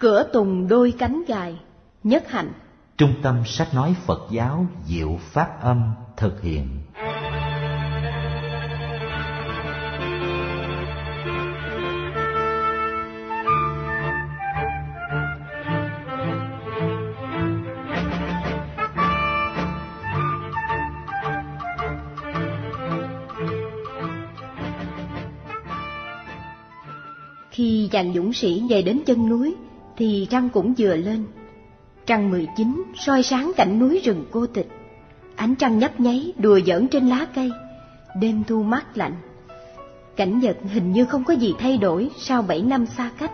Cửa tùng đôi cánh gài, nhất hạnh. Trung tâm sách nói Phật giáo Diệu Pháp Âm thực hiện. Khi chàng dũng sĩ về đến chân núi, thì trăng cũng vừa lên. Trăng 19 soi sáng cảnh núi rừng cô tịch. Ánh trăng nhấp nháy đùa giỡn trên lá cây, đêm thu mát lạnh. Cảnh vật hình như không có gì thay đổi sau bảy năm xa cách.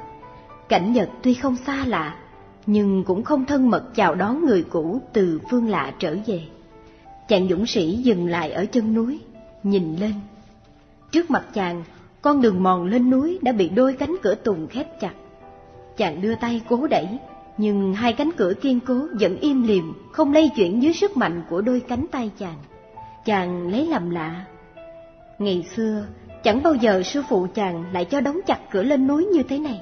Cảnh vật tuy không xa lạ, nhưng cũng không thân mật chào đón người cũ từ phương lạ trở về. Chàng dũng sĩ dừng lại ở chân núi, nhìn lên. Trước mặt chàng, con đường mòn lên núi đã bị đôi cánh cửa tùng khép chặt. Chàng đưa tay cố đẩy, nhưng hai cánh cửa kiên cố vẫn im lìm, không lay chuyển dưới sức mạnh của đôi cánh tay chàng. Chàng lấy làm lạ. Ngày xưa, chẳng bao giờ sư phụ chàng lại cho đóng chặt cửa lên núi như thế này.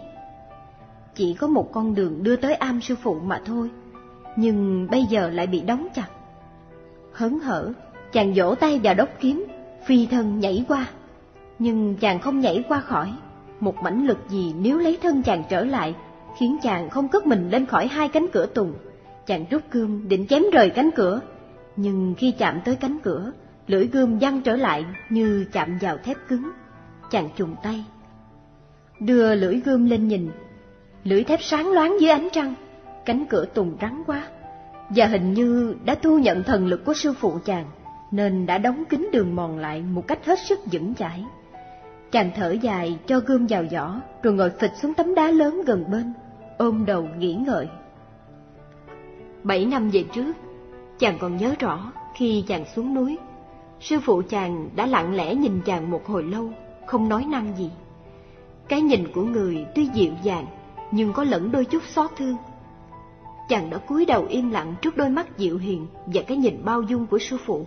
Chỉ có một con đường đưa tới am sư phụ mà thôi, nhưng bây giờ lại bị đóng chặt. Hớn hở, chàng vỗ tay vào đốc kiếm, phi thân nhảy qua. Nhưng chàng không nhảy qua khỏi, một mãnh lực gì nếu lấy thân chàng trở lại, khiến chàng không cất mình lên khỏi hai cánh cửa tùng. Chàng rút gươm định chém rời cánh cửa, nhưng khi chạm tới cánh cửa, lưỡi gươm văng trở lại như chạm vào thép cứng. Chàng trùng tay, đưa lưỡi gươm lên nhìn, lưỡi thép sáng loáng dưới ánh trăng, cánh cửa tùng rắn quá, và hình như đã thu nhận thần lực của sư phụ chàng, nên đã đóng kín đường mòn lại một cách hết sức vững chãi. Chàng thở dài cho gươm vào giỏ, rồi ngồi phịch xuống tấm đá lớn gần bên, ôm đầu nghĩ ngợi. Bảy năm về trước, chàng còn nhớ rõ khi chàng xuống núi, sư phụ chàng đã lặng lẽ nhìn chàng một hồi lâu, không nói năng gì. Cái nhìn của người tuy dịu dàng, nhưng có lẫn đôi chút xót thương. Chàng đã cúi đầu im lặng trước đôi mắt dịu hiền và cái nhìn bao dung của sư phụ.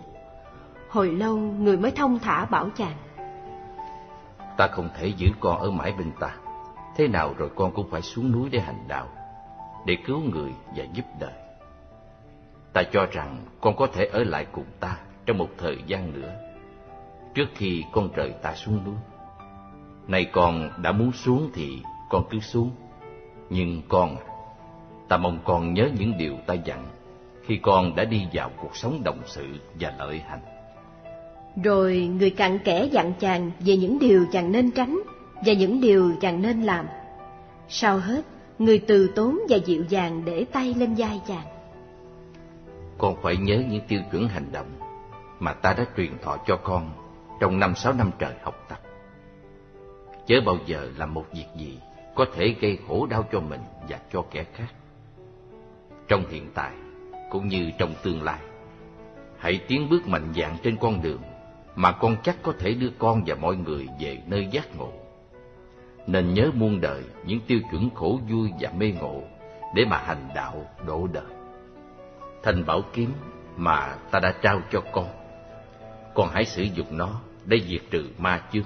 Hồi lâu người mới thông thả bảo chàng. Ta không thể giữ con ở mãi bên ta. Thế nào rồi con cũng phải xuống núi để hành đạo, để cứu người và giúp đời. Ta cho rằng con có thể ở lại cùng ta trong một thời gian nữa, trước khi con rời ta xuống núi. Nay con đã muốn xuống thì con cứ xuống. Nhưng con, à, ta mong con nhớ những điều ta dặn khi con đã đi vào cuộc sống đồng sự và lợi hạnh. Rồi người cặn kẽ dặn chàng về những điều chàng nên tránh và những điều chàng nên làm. Sau hết, người từ tốn và dịu dàng để tay lên vai chàng. Con phải nhớ những tiêu chuẩn hành động mà ta đã truyền thọ cho con trong năm sáu năm trời học tập. Chớ bao giờ làm một việc gì có thể gây khổ đau cho mình và cho kẻ khác. Trong hiện tại cũng như trong tương lai, hãy tiến bước mạnh dạn trên con đường mà con chắc có thể đưa con và mọi người về nơi giác ngộ. Nên nhớ muôn đời những tiêu chuẩn khổ vui và mê ngộ để mà hành đạo độ đời. Thanh bảo kiếm mà ta đã trao cho con, con hãy sử dụng nó để diệt trừ ma chướng.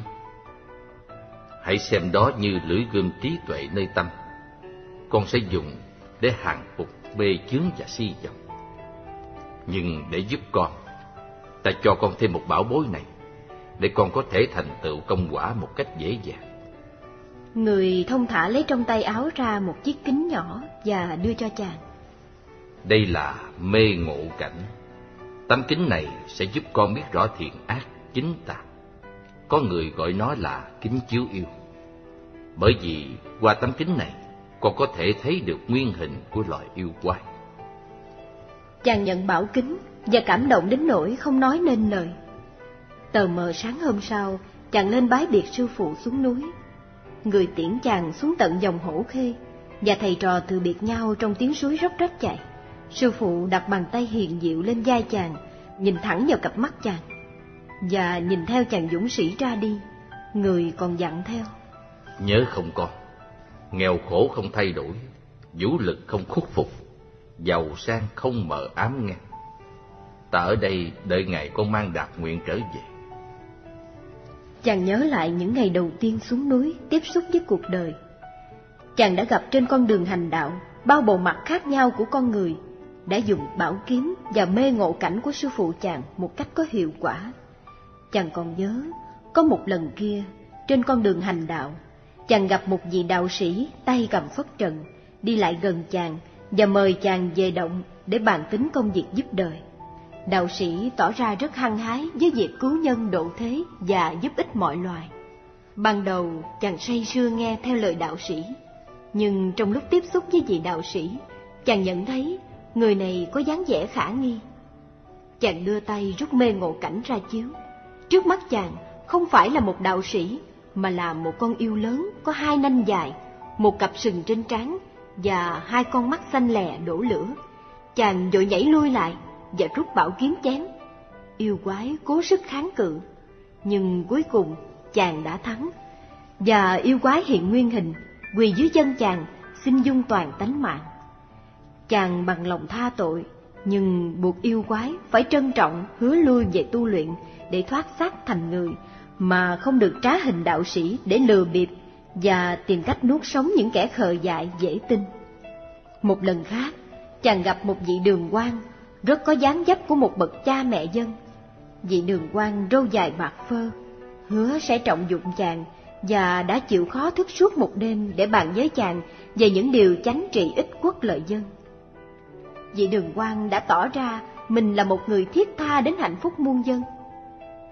Hãy xem đó như lưỡi gươm trí tuệ nơi tâm. Con sẽ dùng để hàng phục bê chướng và si vọng. Nhưng để giúp con, ta cho con thêm một bảo bối này, để con có thể thành tựu công quả một cách dễ dàng. Người thông thả lấy trong tay áo ra một chiếc kính nhỏ và đưa cho chàng. Đây là mê ngộ cảnh. Tấm kính này sẽ giúp con biết rõ thiện ác chính tà. Có người gọi nó là kính chiếu yêu. Bởi vì qua tấm kính này, con có thể thấy được nguyên hình của loài yêu quái. Chàng nhận bảo kính và cảm động đến nỗi không nói nên lời. Tờ mờ sáng hôm sau, chàng lên bái biệt sư phụ xuống núi. Người tiễn chàng xuống tận dòng hổ khê, và thầy trò từ biệt nhau trong tiếng suối róc rách chạy. Sư phụ đặt bàn tay hiền diệu lên vai chàng, nhìn thẳng vào cặp mắt chàng, và nhìn theo chàng dũng sĩ ra đi, người còn dặn theo. Nhớ không con, nghèo khổ không thay đổi, vũ lực không khuất phục, giàu sang không mờ ám ngang. Ta ở đây đợi ngày con mang đạt nguyện trở về. Chàng nhớ lại những ngày đầu tiên xuống núi tiếp xúc với cuộc đời. chàng đã gặp trên con đường hành đạo bao bộ mặt khác nhau của con người, đã dùng bảo kiếm và mê ngộ cảnh của sư phụ chàng một cách có hiệu quả. Chàng còn nhớ, có một lần kia, trên con đường hành đạo, chàng gặp một vị đạo sĩ tay cầm phất trần, đi lại gần chàng và mời chàng về động để bàn tính công việc giúp đời. Đạo sĩ tỏ ra rất hăng hái với việc cứu nhân độ thế và giúp ích mọi loài. Ban đầu chàng say sưa nghe theo lời đạo sĩ, nhưng trong lúc tiếp xúc với vị đạo sĩ, chàng nhận thấy người này có dáng vẻ khả nghi. Chàng đưa tay rút mê ngộ cảnh ra chiếu. Trước mắt chàng không phải là một đạo sĩ, mà là một con yêu lớn có hai nanh dài, một cặp sừng trên trán và hai con mắt xanh lè đổ lửa. Chàng vội nhảy lui lại và rút bảo kiếm chém. Yêu quái cố sức kháng cự, nhưng cuối cùng chàng đã thắng. Và yêu quái hiện nguyên hình, quỳ dưới chân chàng, xin dung toàn tánh mạng. Chàng bằng lòng tha tội, nhưng buộc yêu quái phải trân trọng hứa lui về tu luyện để thoát xác thành người, mà không được trá hình đạo sĩ để lừa bịp và tìm cách nuốt sống những kẻ khờ dại dễ tin. Một lần khác, chàng gặp một vị đường quan rất có dáng dấp của một bậc cha mẹ dân. Vị đường quan râu dài bạc phơ, hứa sẽ trọng dụng chàng và đã chịu khó thức suốt một đêm để bàn với chàng về những điều chánh trị ích quốc lợi dân. Vị đường quan đã tỏ ra mình là một người thiết tha đến hạnh phúc muôn dân.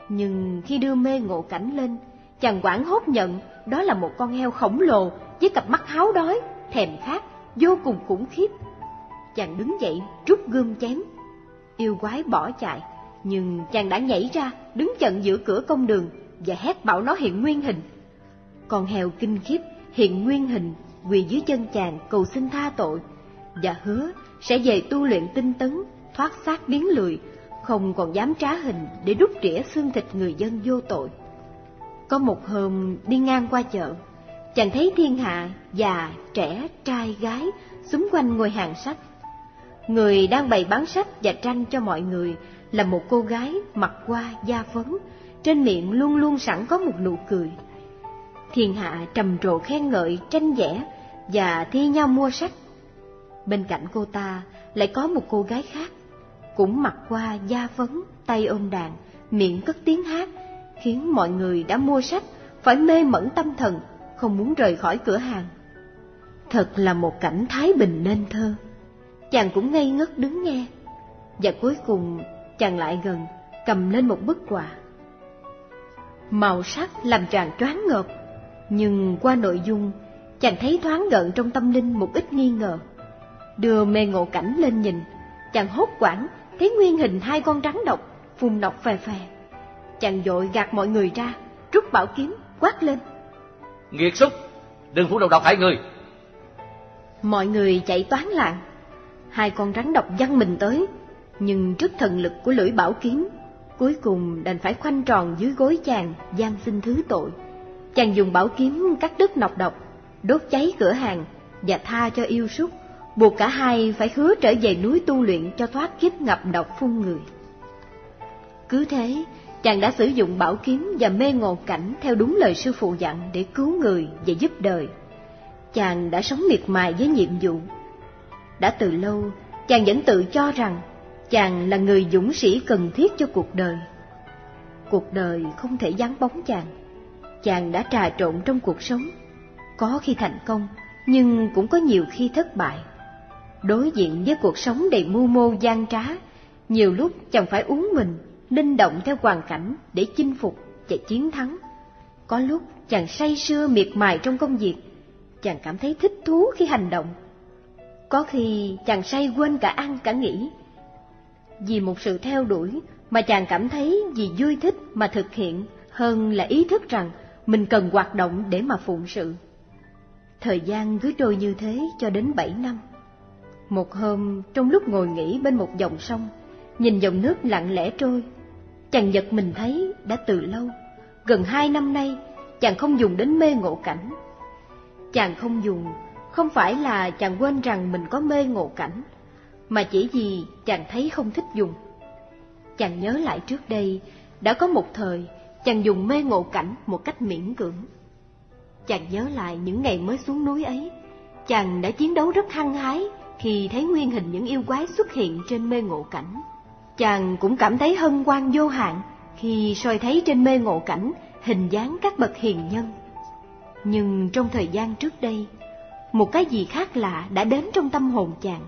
Nhưng khi đưa mê ngộ cảnh lên, chàng quảng hốt nhận đó là một con heo khổng lồ với cặp mắt háo đói, thèm khát, vô cùng khủng khiếp. Chàng đứng dậy, rút gươm chém. Yêu quái bỏ chạy, nhưng chàng đã nhảy ra, đứng chận giữa cửa công đường và hét bảo nó hiện nguyên hình. Con heo kinh khiếp hiện nguyên hình quỳ dưới chân chàng cầu xin tha tội và hứa sẽ về tu luyện tinh tấn, thoát xác biến lười, không còn dám trá hình để đút rỉa xương thịt người dân vô tội. Có một hôm đi ngang qua chợ, chàng thấy thiên hạ già, trẻ, trai, gái xung quanh ngồi hàng sách. Người đang bày bán sách và tranh cho mọi người là một cô gái mặc qua da phấn, trên miệng luôn luôn sẵn có một nụ cười. Thiên hạ trầm trồ khen ngợi, tranh vẽ và thi nhau mua sách. Bên cạnh cô ta lại có một cô gái khác, cũng mặc qua da phấn, tay ôm đàn, miệng cất tiếng hát, khiến mọi người đã mua sách phải mê mẩn tâm thần, không muốn rời khỏi cửa hàng. Thật là một cảnh thái bình nên thơ. Chàng cũng ngây ngất đứng nghe, và cuối cùng chàng lại gần, cầm lên một bức quà. Màu sắc làm chàng choáng ngợp, nhưng qua nội dung, chàng thấy thoáng gợn trong tâm linh một ít nghi ngờ. Đưa mê ngộ cảnh lên nhìn, chàng hốt quảng thấy nguyên hình hai con rắn độc phun nọc phè phè. Chàng dội gạt mọi người ra, rút bảo kiếm, quát lên. Nghiệt xúc, đừng phủ đầu độc hại người. Mọi người chạy toán lạng. Hai con rắn độc văng mình tới, nhưng trước thần lực của lưỡi bảo kiếm, cuối cùng đành phải khoanh tròn dưới gối chàng, gian xin thứ tội. Chàng dùng bảo kiếm cắt đứt nọc độc, đốt cháy cửa hàng và tha cho yêu súc, buộc cả hai phải hứa trở về núi tu luyện cho thoát kiếp ngập độc phun người. Cứ thế, chàng đã sử dụng bảo kiếm và mê ngộ cảnh theo đúng lời sư phụ dặn để cứu người và giúp đời. Chàng đã sống miệt mài với nhiệm vụ. Đã từ lâu, chàng vẫn tự cho rằng chàng là người dũng sĩ cần thiết cho cuộc đời. Cuộc đời không thể dán bóng chàng. Chàng đã trà trộn trong cuộc sống, có khi thành công, nhưng cũng có nhiều khi thất bại. Đối diện với cuộc sống đầy mưu mô gian trá, nhiều lúc chàng phải uống mình linh động theo hoàn cảnh để chinh phục và chiến thắng. Có lúc chàng say sưa miệt mài trong công việc, chàng cảm thấy thích thú khi hành động. Có khi chàng say quên cả ăn cả nghỉ. Vì một sự theo đuổi mà chàng cảm thấy vì vui thích mà thực hiện hơn là ý thức rằng mình cần hoạt động để mà phụng sự. Thời gian cứ trôi như thế cho đến bảy năm. Một hôm, trong lúc ngồi nghỉ bên một dòng sông, nhìn dòng nước lặng lẽ trôi, chàng giật mình thấy đã từ lâu, gần hai năm nay, chàng không dùng đến mê ngộ cảnh. Chàng không dùng, không phải là chàng quên rằng mình có mê ngộ cảnh, mà chỉ vì chàng thấy không thích dùng. Chàng nhớ lại trước đây, đã có một thời chàng dùng mê ngộ cảnh một cách miễn cưỡng. Chàng nhớ lại những ngày mới xuống núi ấy, chàng đã chiến đấu rất hăng hái khi thấy nguyên hình những yêu quái xuất hiện trên mê ngộ cảnh. Chàng cũng cảm thấy hân hoan vô hạn khi soi thấy trên mê ngộ cảnh hình dáng các bậc hiền nhân. Nhưng trong thời gian trước đây, một cái gì khác lạ đã đến trong tâm hồn chàng.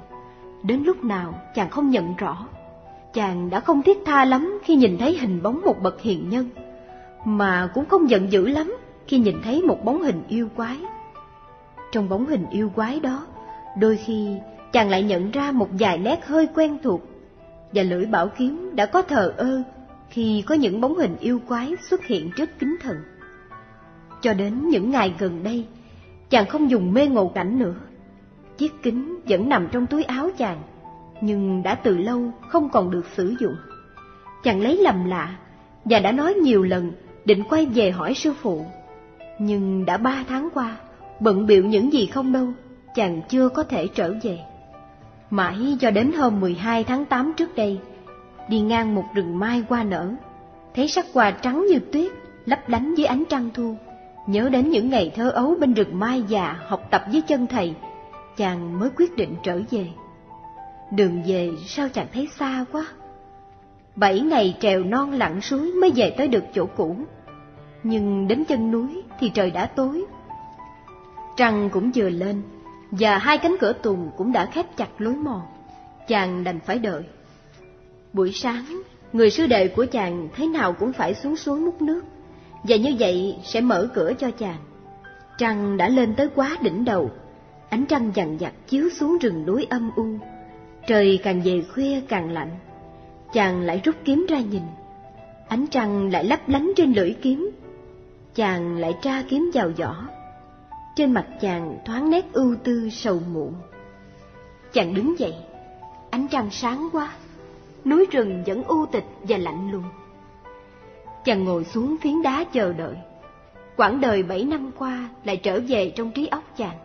Đến lúc nào chàng không nhận rõ. Chàng đã không thiết tha lắm khi nhìn thấy hình bóng một bậc hiền nhân, mà cũng không giận dữ lắm khi nhìn thấy một bóng hình yêu quái. Trong bóng hình yêu quái đó, đôi khi chàng lại nhận ra một vài nét hơi quen thuộc, và lưỡi bảo kiếm đã có thờ ơ khi có những bóng hình yêu quái xuất hiện trước kính thần. Cho đến những ngày gần đây, chàng không dùng mê ngộ cảnh nữa. Chiếc kính vẫn nằm trong túi áo chàng, nhưng đã từ lâu không còn được sử dụng. Chàng lấy lầm lạ và đã nói nhiều lần định quay về hỏi sư phụ. Nhưng đã ba tháng qua, bận biệu những gì không đâu, chàng chưa có thể trở về. Mãi cho đến hôm 12 tháng 8 trước đây, đi ngang một rừng mai qua nở, thấy sắc hoa trắng như tuyết lấp lánh dưới ánh trăng thu. Nhớ đến những ngày thơ ấu bên rừng mai già học tập với chân thầy, chàng mới quyết định trở về. Đường về sao chàng thấy xa quá. Bảy ngày trèo non lặn suối mới về tới được chỗ cũ. Nhưng đến chân núi thì trời đã tối. Trăng cũng vừa lên, và hai cánh cửa tùng cũng đã khép chặt lối mòn. Chàng đành phải đợi. Buổi sáng, người sư đệ của chàng thế nào cũng phải xuống suối múc nước, và như vậy sẽ mở cửa cho chàng. Trăng đã lên tới quá đỉnh đầu, ánh trăng dằn dặt chiếu xuống rừng núi âm u. Trời càng về khuya càng lạnh, chàng lại rút kiếm ra nhìn. Ánh trăng lại lấp lánh trên lưỡi kiếm, chàng lại tra kiếm vào vỏ. Trên mặt chàng thoáng nét ưu tư sầu muộn. Chàng đứng dậy, ánh trăng sáng quá, núi rừng vẫn u tịch và lạnh lùng. Chàng ngồi xuống phiến đá chờ đợi. Quãng đời bảy năm qua lại trở về trong trí óc chàng.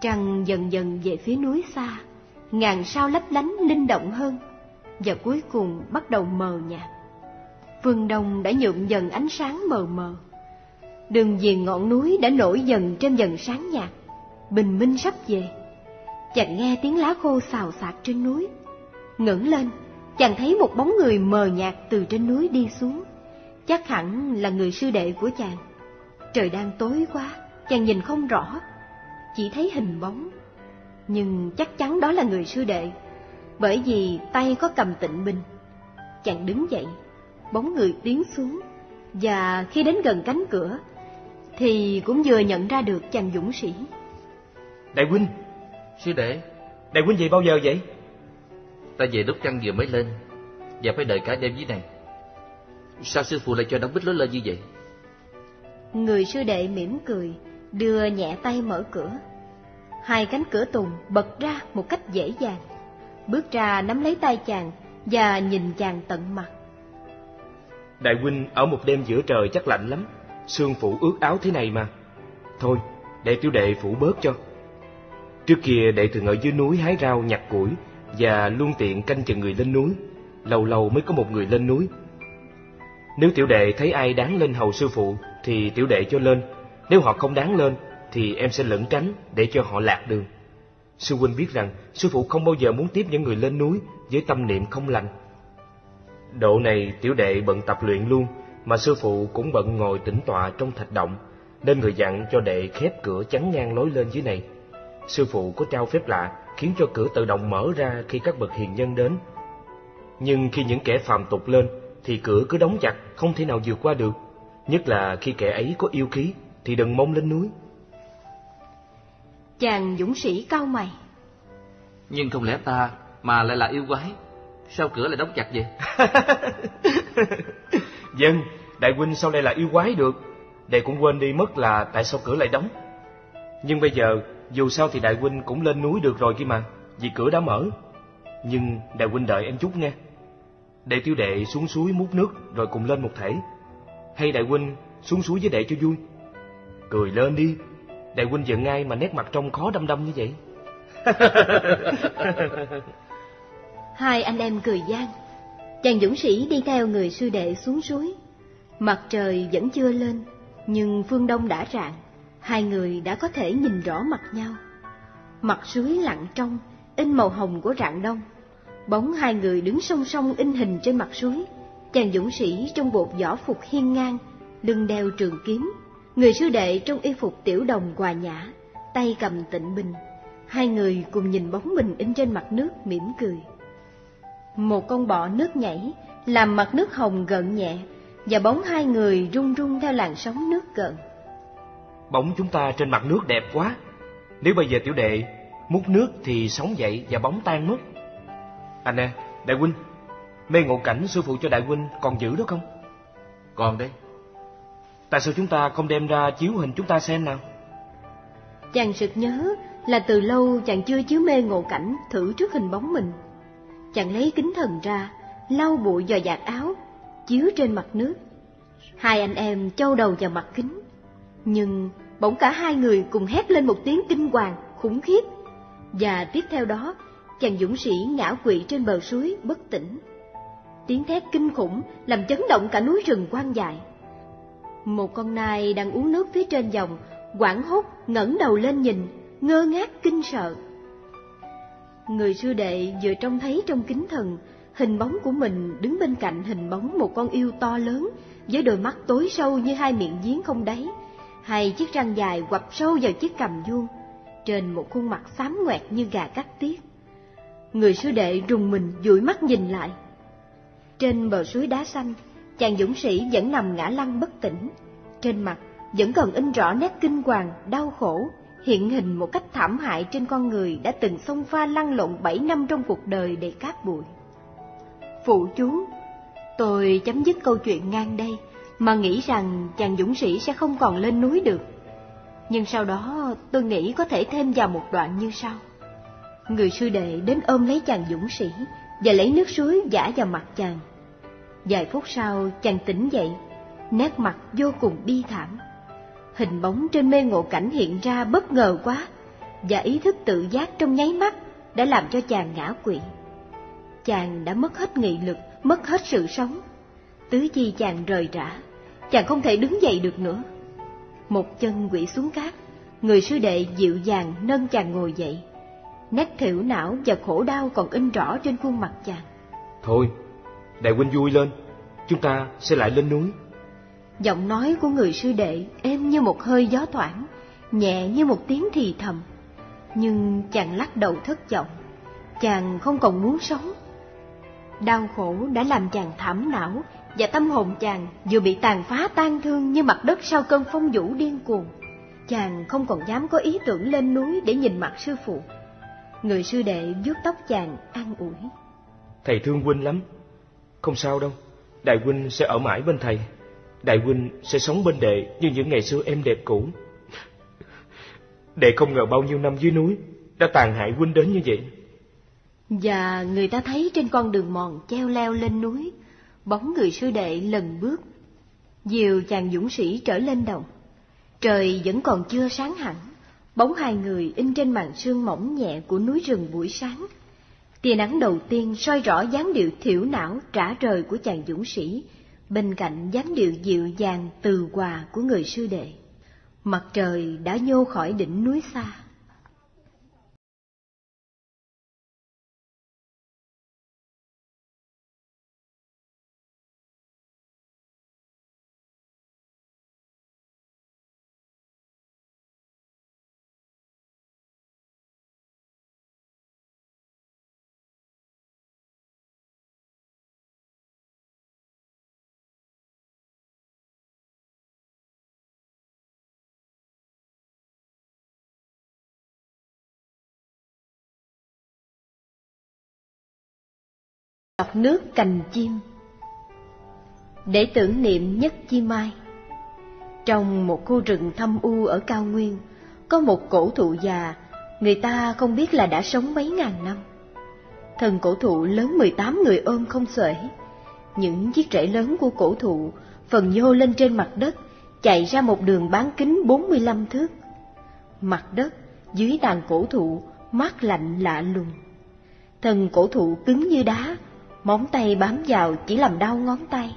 Trăng dần dần về phía núi xa, ngàn sao lấp lánh linh động hơn, và cuối cùng bắt đầu mờ nhạt. Phương đông đã nhuộm dần ánh sáng mờ mờ. Đường viền ngọn núi đã nổi dần trên dần sáng nhạt, bình minh sắp về. Chàng nghe tiếng lá khô xào xạc trên núi, ngẩng lên, chàng thấy một bóng người mờ nhạt từ trên núi đi xuống. Chắc hẳn là người sư đệ của chàng. Trời đang tối quá, chàng nhìn không rõ, chỉ thấy hình bóng. Nhưng chắc chắn đó là người sư đệ, bởi vì tay có cầm tịnh binh. Chàng đứng dậy, bóng người tiến xuống, và khi đến gần cánh cửa, thì cũng vừa nhận ra được chàng dũng sĩ. Đại huynh, Sư đệ, đại huynh về bao giờ vậy? Ta về lúc trăng vừa mới lên, và phải đợi cả đêm dưới này. Sao sư phụ lại cho đóng bích lối lên như vậy? Người sư đệ mỉm cười, đưa nhẹ tay mở cửa. Hai cánh cửa tùng bật ra một cách dễ dàng. Bước ra nắm lấy tay chàng và nhìn chàng tận mặt. Đại huynh ở một đêm giữa trời chắc lạnh lắm, sương phủ ướt áo thế này mà. Thôi, để tiểu đệ phủ bớt cho. Trước kia đệ thường ở dưới núi hái rau nhặt củi và luôn tiện canh chừng người lên núi. Lâu lâu mới có một người lên núi. Nếu tiểu đệ thấy ai đáng lên hầu sư phụ thì tiểu đệ cho lên. Nếu họ không đáng lên thì em sẽ lẩn tránh để cho họ lạc đường. Sư huynh biết rằng sư phụ không bao giờ muốn tiếp những người lên núi với tâm niệm không lành. Độ này tiểu đệ bận tập luyện luôn, mà sư phụ cũng bận ngồi tĩnh tọa trong thạch động, nên người dặn cho đệ khép cửa chắn ngang lối lên dưới này. Sư phụ có trao phép lạ, khiến cho cửa tự động mở ra khi các bậc hiền nhân đến. Nhưng khi những kẻ phàm tục lên, thì cửa cứ đóng chặt, không thể nào vượt qua được. Nhất là khi kẻ ấy có yêu khí, thì đừng mong lên núi. Chàng dũng sĩ cao mày. Nhưng không lẽ ta mà lại là yêu quái? Sao cửa lại đóng chặt vậy? Dân, đại huynh sao lại là yêu quái được? Đệ cũng quên đi mất là tại sao cửa lại đóng. Nhưng bây giờ, dù sao thì đại huynh cũng lên núi được rồi kia mà, vì cửa đã mở. Nhưng đại huynh đợi em chút nghe. Đệ tiêu đệ xuống suối múc nước rồi cùng lên một thể. Hay đại huynh xuống suối với đệ cho vui. Cười lên đi, đại huynh giận ngay mà nét mặt trông khó đăm đăm như vậy. Hai anh em cười gian. Chàng dũng sĩ đi theo người sư đệ xuống suối. Mặt trời vẫn chưa lên, nhưng phương đông đã rạng hai người đã có thể nhìn rõ mặt nhau. Mặt suối lặng trong, in màu hồng của rạng đông. Bóng hai người đứng song song in hình trên mặt suối. Chàng dũng sĩ trong bộ võ phục hiên ngang, lưng đeo trường kiếm. Người sư đệ trong y phục tiểu đồng hòa nhã, tay cầm tịnh bình. Hai người cùng nhìn bóng mình in trên mặt nước mỉm cười. Một con bọ nước nhảy, làm mặt nước hồng gợn nhẹ, và bóng hai người rung rung theo làn sóng nước gợn. Bóng chúng ta trên mặt nước đẹp quá. Nếu bây giờ tiểu đệ múc nước thì sóng dậy và bóng tan mất. Anh nè, đại huynh, mê ngộ cảnh sư phụ cho đại huynh còn giữ đó không? Còn đấy. Tại sao chúng ta không đem ra chiếu hình chúng ta xem nào? Chàng sực nhớ là từ lâu chàng chưa chiếu mê ngộ cảnh thử trước hình bóng mình. Chàng lấy kính thần ra, lau bụi vào giặt áo, chiếu trên mặt nước. Hai anh em châu đầu vào mặt kính. Nhưng bỗng cả hai người cùng hét lên một tiếng kinh hoàng, khủng khiếp. Và tiếp theo đó, chàng dũng sĩ ngã quỵ trên bờ suối bất tỉnh. Tiếng thét kinh khủng làm chấn động cả núi rừng quang dại. Một con nai đang uống nước phía trên dòng, quảng hốt ngẩng đầu lên nhìn, ngơ ngác kinh sợ. Người sư đệ vừa trông thấy trong kính thần, hình bóng của mình đứng bên cạnh hình bóng một con yêu to lớn, với đôi mắt tối sâu như hai miệng giếng không đáy, hay chiếc răng dài quặp sâu vào chiếc cằm vuông, trên một khuôn mặt xám ngoẹt như gà cắt tiết. Người sư đệ rùng mình dụi mắt nhìn lại. Trên bờ suối đá xanh, chàng dũng sĩ vẫn nằm ngã lăn bất tỉnh, trên mặt vẫn còn in rõ nét kinh hoàng, đau khổ, hiện hình một cách thảm hại trên con người đã từng xông pha lăn lộn bảy năm trong cuộc đời đầy cát bụi. Phụ chú, tôi chấm dứt câu chuyện ngang đây, mà nghĩ rằng chàng dũng sĩ sẽ không còn lên núi được. Nhưng sau đó tôi nghĩ có thể thêm vào một đoạn như sau. Người sư đệ đến ôm lấy chàng dũng sĩ và lấy nước suối giả vào mặt chàng. Vài phút sau chàng tỉnh dậy, nét mặt vô cùng bi thảm. Hình bóng trên mê ngộ cảnh hiện ra bất ngờ quá, và ý thức tự giác trong nháy mắt đã làm cho chàng ngã quỵ. Chàng đã mất hết nghị lực, mất hết sự sống. Tứ chi chàng rời rã, chàng không thể đứng dậy được nữa. Một chân quỵ xuống cát, người sư đệ dịu dàng nâng chàng ngồi dậy. Nét thiểu não và khổ đau còn in rõ trên khuôn mặt chàng. Thôi, đại huynh vui lên, chúng ta sẽ lại lên núi. Giọng nói của người sư đệ êm như một hơi gió thoảng, nhẹ như một tiếng thì thầm. Nhưng chàng lắc đầu thất vọng, chàng không còn muốn sống. Đau khổ đã làm chàng thảm não và tâm hồn chàng vừa bị tàn phá tan thương như mặt đất sau cơn phong vũ điên cuồng. Chàng không còn dám có ý tưởng lên núi để nhìn mặt sư phụ. Người sư đệ vuốt tóc chàng an ủi. Thầy thương huynh lắm. Không sao đâu, đại huynh sẽ ở mãi bên thầy. Đại huynh sẽ sống bên đệ như những ngày xưa em đẹp cũ. Đệ không ngờ bao nhiêu năm dưới núi đã tàn hại huynh đến như vậy. Và người ta thấy trên con đường mòn treo leo lên núi, bóng người sư đệ lần bước, dìu chàng dũng sĩ trở lên đồng. Trời vẫn còn chưa sáng hẳn, bóng hai người in trên màn sương mỏng nhẹ của núi rừng buổi sáng. Tia nắng đầu tiên soi rõ dáng điệu thiểu não trả rời của chàng dũng sĩ, bên cạnh dáng điệu dịu dàng từ hòa của người sư đệ. Mặt trời đã nhô khỏi đỉnh núi xa. Đọc nước cành chim. Để tưởng niệm nhất chi mai, Trong một khu rừng thâm u ở cao nguyên, Có một cổ thụ già, Người ta không biết là đã sống mấy ngàn năm. Thân cổ thụ lớn 18 người ôm không xuể. Những chiếc rễ lớn của cổ thụ Phần nhô lên trên mặt đất, Chạy ra một đường bán kính 45 thước. Mặt đất dưới tàn cổ thụ mát lạnh lạ lùng. Thân cổ thụ cứng như đá móng tay bám vào chỉ làm đau ngón tay.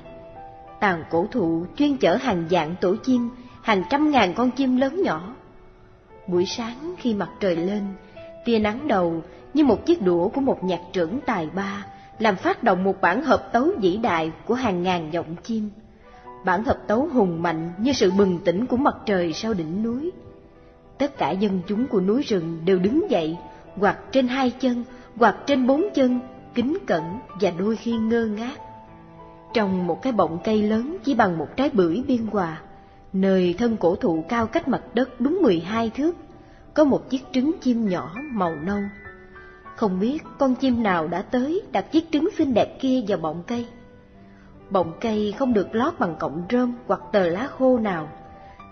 Tàn cổ thụ chuyên chở hàng dạng tổ chim, hàng trăm ngàn con chim lớn nhỏ. Buổi sáng khi mặt trời lên, tia nắng đầu như một chiếc đũa của một nhạc trưởng tài ba làm phát động một bản hợp tấu vĩ đại của hàng ngàn giọng chim. Bản hợp tấu hùng mạnh như sự bừng tỉnh của mặt trời sau đỉnh núi. Tất cả dân chúng của núi rừng đều đứng dậy, hoặc trên hai chân, hoặc trên bốn chân, kính cẩn và đôi khi ngơ ngác. Trong một cái bọng cây lớn chỉ bằng một trái bưởi biên hòa, nơi thân cổ thụ cao cách mặt đất đúng 12 thước, có một chiếc trứng chim nhỏ màu nâu. Không biết con chim nào đã tới đặt chiếc trứng xinh đẹp kia vào bọng cây. Bọng cây không được lót bằng cọng rơm hoặc tờ lá khô nào.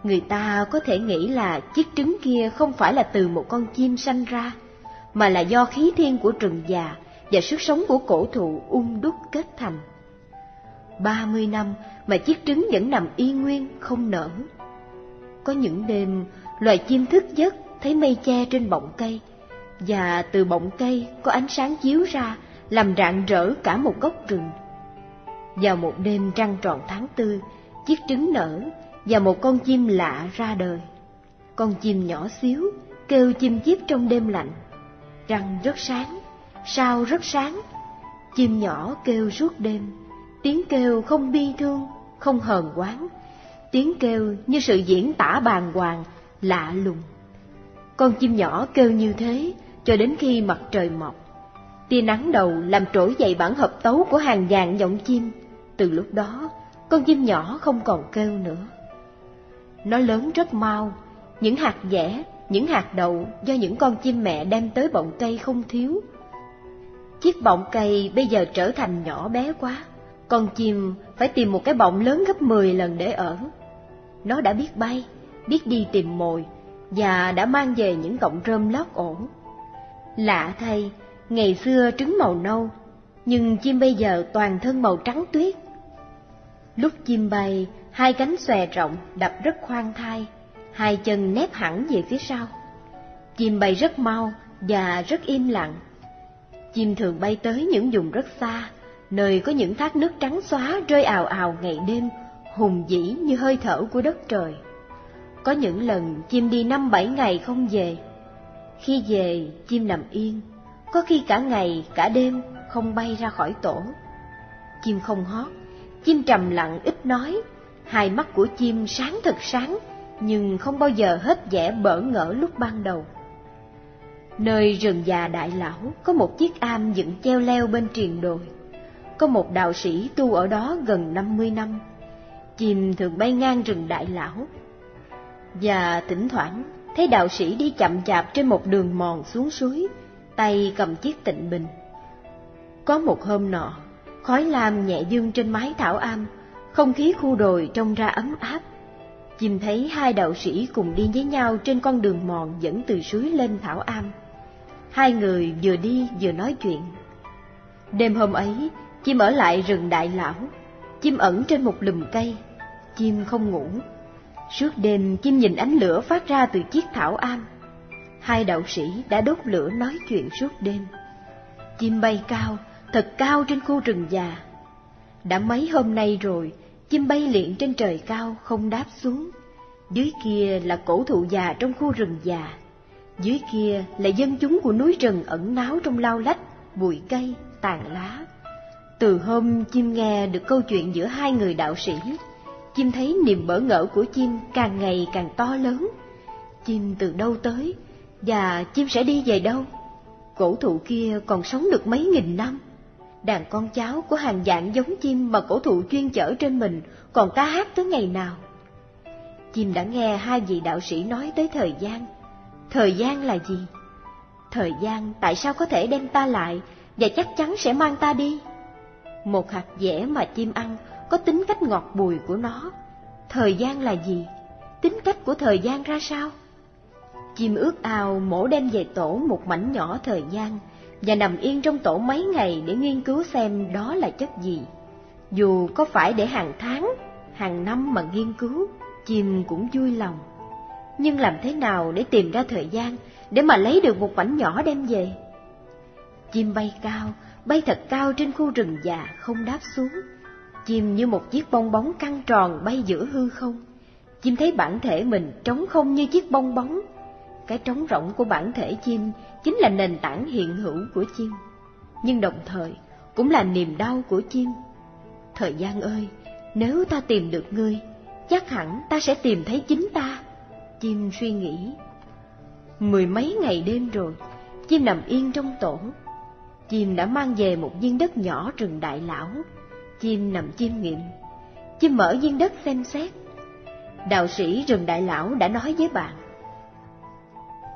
Người ta có thể nghĩ là chiếc trứng kia không phải là từ một con chim sanh ra, mà là do khí thiên của rừng già và sức sống của cổ thụ ung đúc kết thành. Ba mươi năm mà chiếc trứng vẫn nằm y nguyên không nở. Có những đêm, loài chim thức giấc thấy mây che trên bọng cây, và từ bọng cây có ánh sáng chiếu ra làm rạng rỡ cả một góc rừng. Vào một đêm trăng tròn tháng tư, chiếc trứng nở và một con chim lạ ra đời. Con chim nhỏ xíu kêu chim chiếp trong đêm lạnh. răng rất sáng, sao rất sáng. Chim nhỏ kêu suốt đêm, tiếng kêu không bi thương, không hờn quán, tiếng kêu như sự diễn tả bàng hoàng, lạ lùng. Con chim nhỏ kêu như thế cho đến khi mặt trời mọc. Tia nắng đầu làm trỗi dậy bản hợp tấu của hàng vàng giọng chim. Từ lúc đó, con chim nhỏ không còn kêu nữa. Nó lớn rất mau, những hạt dẻ, những hạt đậu do những con chim mẹ đem tới bọng cây không thiếu. Chiếc bọng cây bây giờ trở thành nhỏ bé quá, con chim phải tìm một cái bọng lớn gấp 10 lần để ở. Nó đã biết bay, biết đi tìm mồi, và đã mang về những cọng rơm lót ổ. Lạ thay, ngày xưa trứng màu nâu, nhưng chim bây giờ toàn thân màu trắng tuyết. Lúc chim bay, hai cánh xòe rộng, đập rất khoan thai, hai chân nép hẳn về phía sau. Chim bay rất mau và rất im lặng. Chim thường bay tới những vùng rất xa, nơi có những thác nước trắng xóa rơi ào ào ngày đêm, hùng vĩ như hơi thở của đất trời. Có những lần chim đi năm bảy ngày không về. Khi về, chim nằm yên, có khi cả ngày, cả đêm không bay ra khỏi tổ. Chim không hót, chim trầm lặng ít nói, hai mắt của chim sáng thật sáng, nhưng không bao giờ hết vẻ bỡ ngỡ lúc ban đầu. Nơi rừng già đại lão có một chiếc am dựng treo leo bên triền đồi. Có một đạo sĩ tu ở đó gần năm mươi năm. Chim thường bay ngang rừng đại lão, và thỉnh thoảng thấy đạo sĩ đi chậm chạp trên một đường mòn xuống suối, tay cầm chiếc tịnh bình. Có một hôm nọ, khói lam nhẹ dương trên mái thảo am, không khí khu đồi trông ra ấm áp. Chim thấy hai đạo sĩ cùng đi với nhau trên con đường mòn dẫn từ suối lên thảo am. Hai người vừa đi vừa nói chuyện. Đêm hôm ấy, chim ở lại rừng đại lão, chim ẩn trên một lùm cây, chim không ngủ, Suốt đêm chim nhìn ánh lửa phát ra từ chiếc thảo am. Hai đạo sĩ đã đốt lửa nói chuyện suốt đêm. Chim bay cao, thật cao trên khu rừng già. Đã mấy hôm nay rồi, chim bay liện trên trời cao không đáp xuống. Dưới kia là cổ thụ già trong khu rừng già. Dưới kia là dân chúng của núi rừng ẩn náu trong lau lách, bụi cây, tàn lá. Từ hôm chim nghe được câu chuyện giữa hai người đạo sĩ, chim thấy niềm bỡ ngỡ của chim càng ngày càng to lớn. Chim từ đâu tới, và chim sẽ đi về đâu? Cổ thụ kia còn sống được mấy nghìn năm. Đàn con cháu của hàng dạng giống chim mà cổ thụ chuyên chở trên mình còn ca hát tới ngày nào? Chim đã nghe hai vị đạo sĩ nói tới thời gian. Thời gian là gì? Thời gian tại sao có thể đem ta lại và chắc chắn sẽ mang ta đi? Một hạt dẻ mà chim ăn có tính cách ngọt bùi của nó. Thời gian là gì? Tính cách của thời gian ra sao? Chim ước ao mổ đem về tổ một mảnh nhỏ thời gian và nằm yên trong tổ mấy ngày để nghiên cứu xem đó là chất gì. Dù có phải để hàng tháng, hàng năm mà nghiên cứu, chim cũng vui lòng. Nhưng làm thế nào để tìm ra thời gian để mà lấy được một mảnh nhỏ đem về? Chim bay cao, bay thật cao trên khu rừng già không đáp xuống Chim như một chiếc bong bóng căng tròn bay giữa hư không. Chim thấy bản thể mình trống không như chiếc bong bóng. Cái trống rỗng của bản thể chim chính là nền tảng hiện hữu của chim, nhưng đồng thời cũng là niềm đau của chim. Thời gian ơi, nếu ta tìm được ngươi, chắc hẳn ta sẽ tìm thấy chính ta. Chim suy nghĩ. Mười mấy ngày đêm rồi, chim nằm yên trong tổ. Chim đã mang về một viên đất nhỏ rừng đại lão. Chim nằm chiêm nghiệm. Chim mở viên đất xem xét. Đạo sĩ rừng đại lão đã nói với bạn.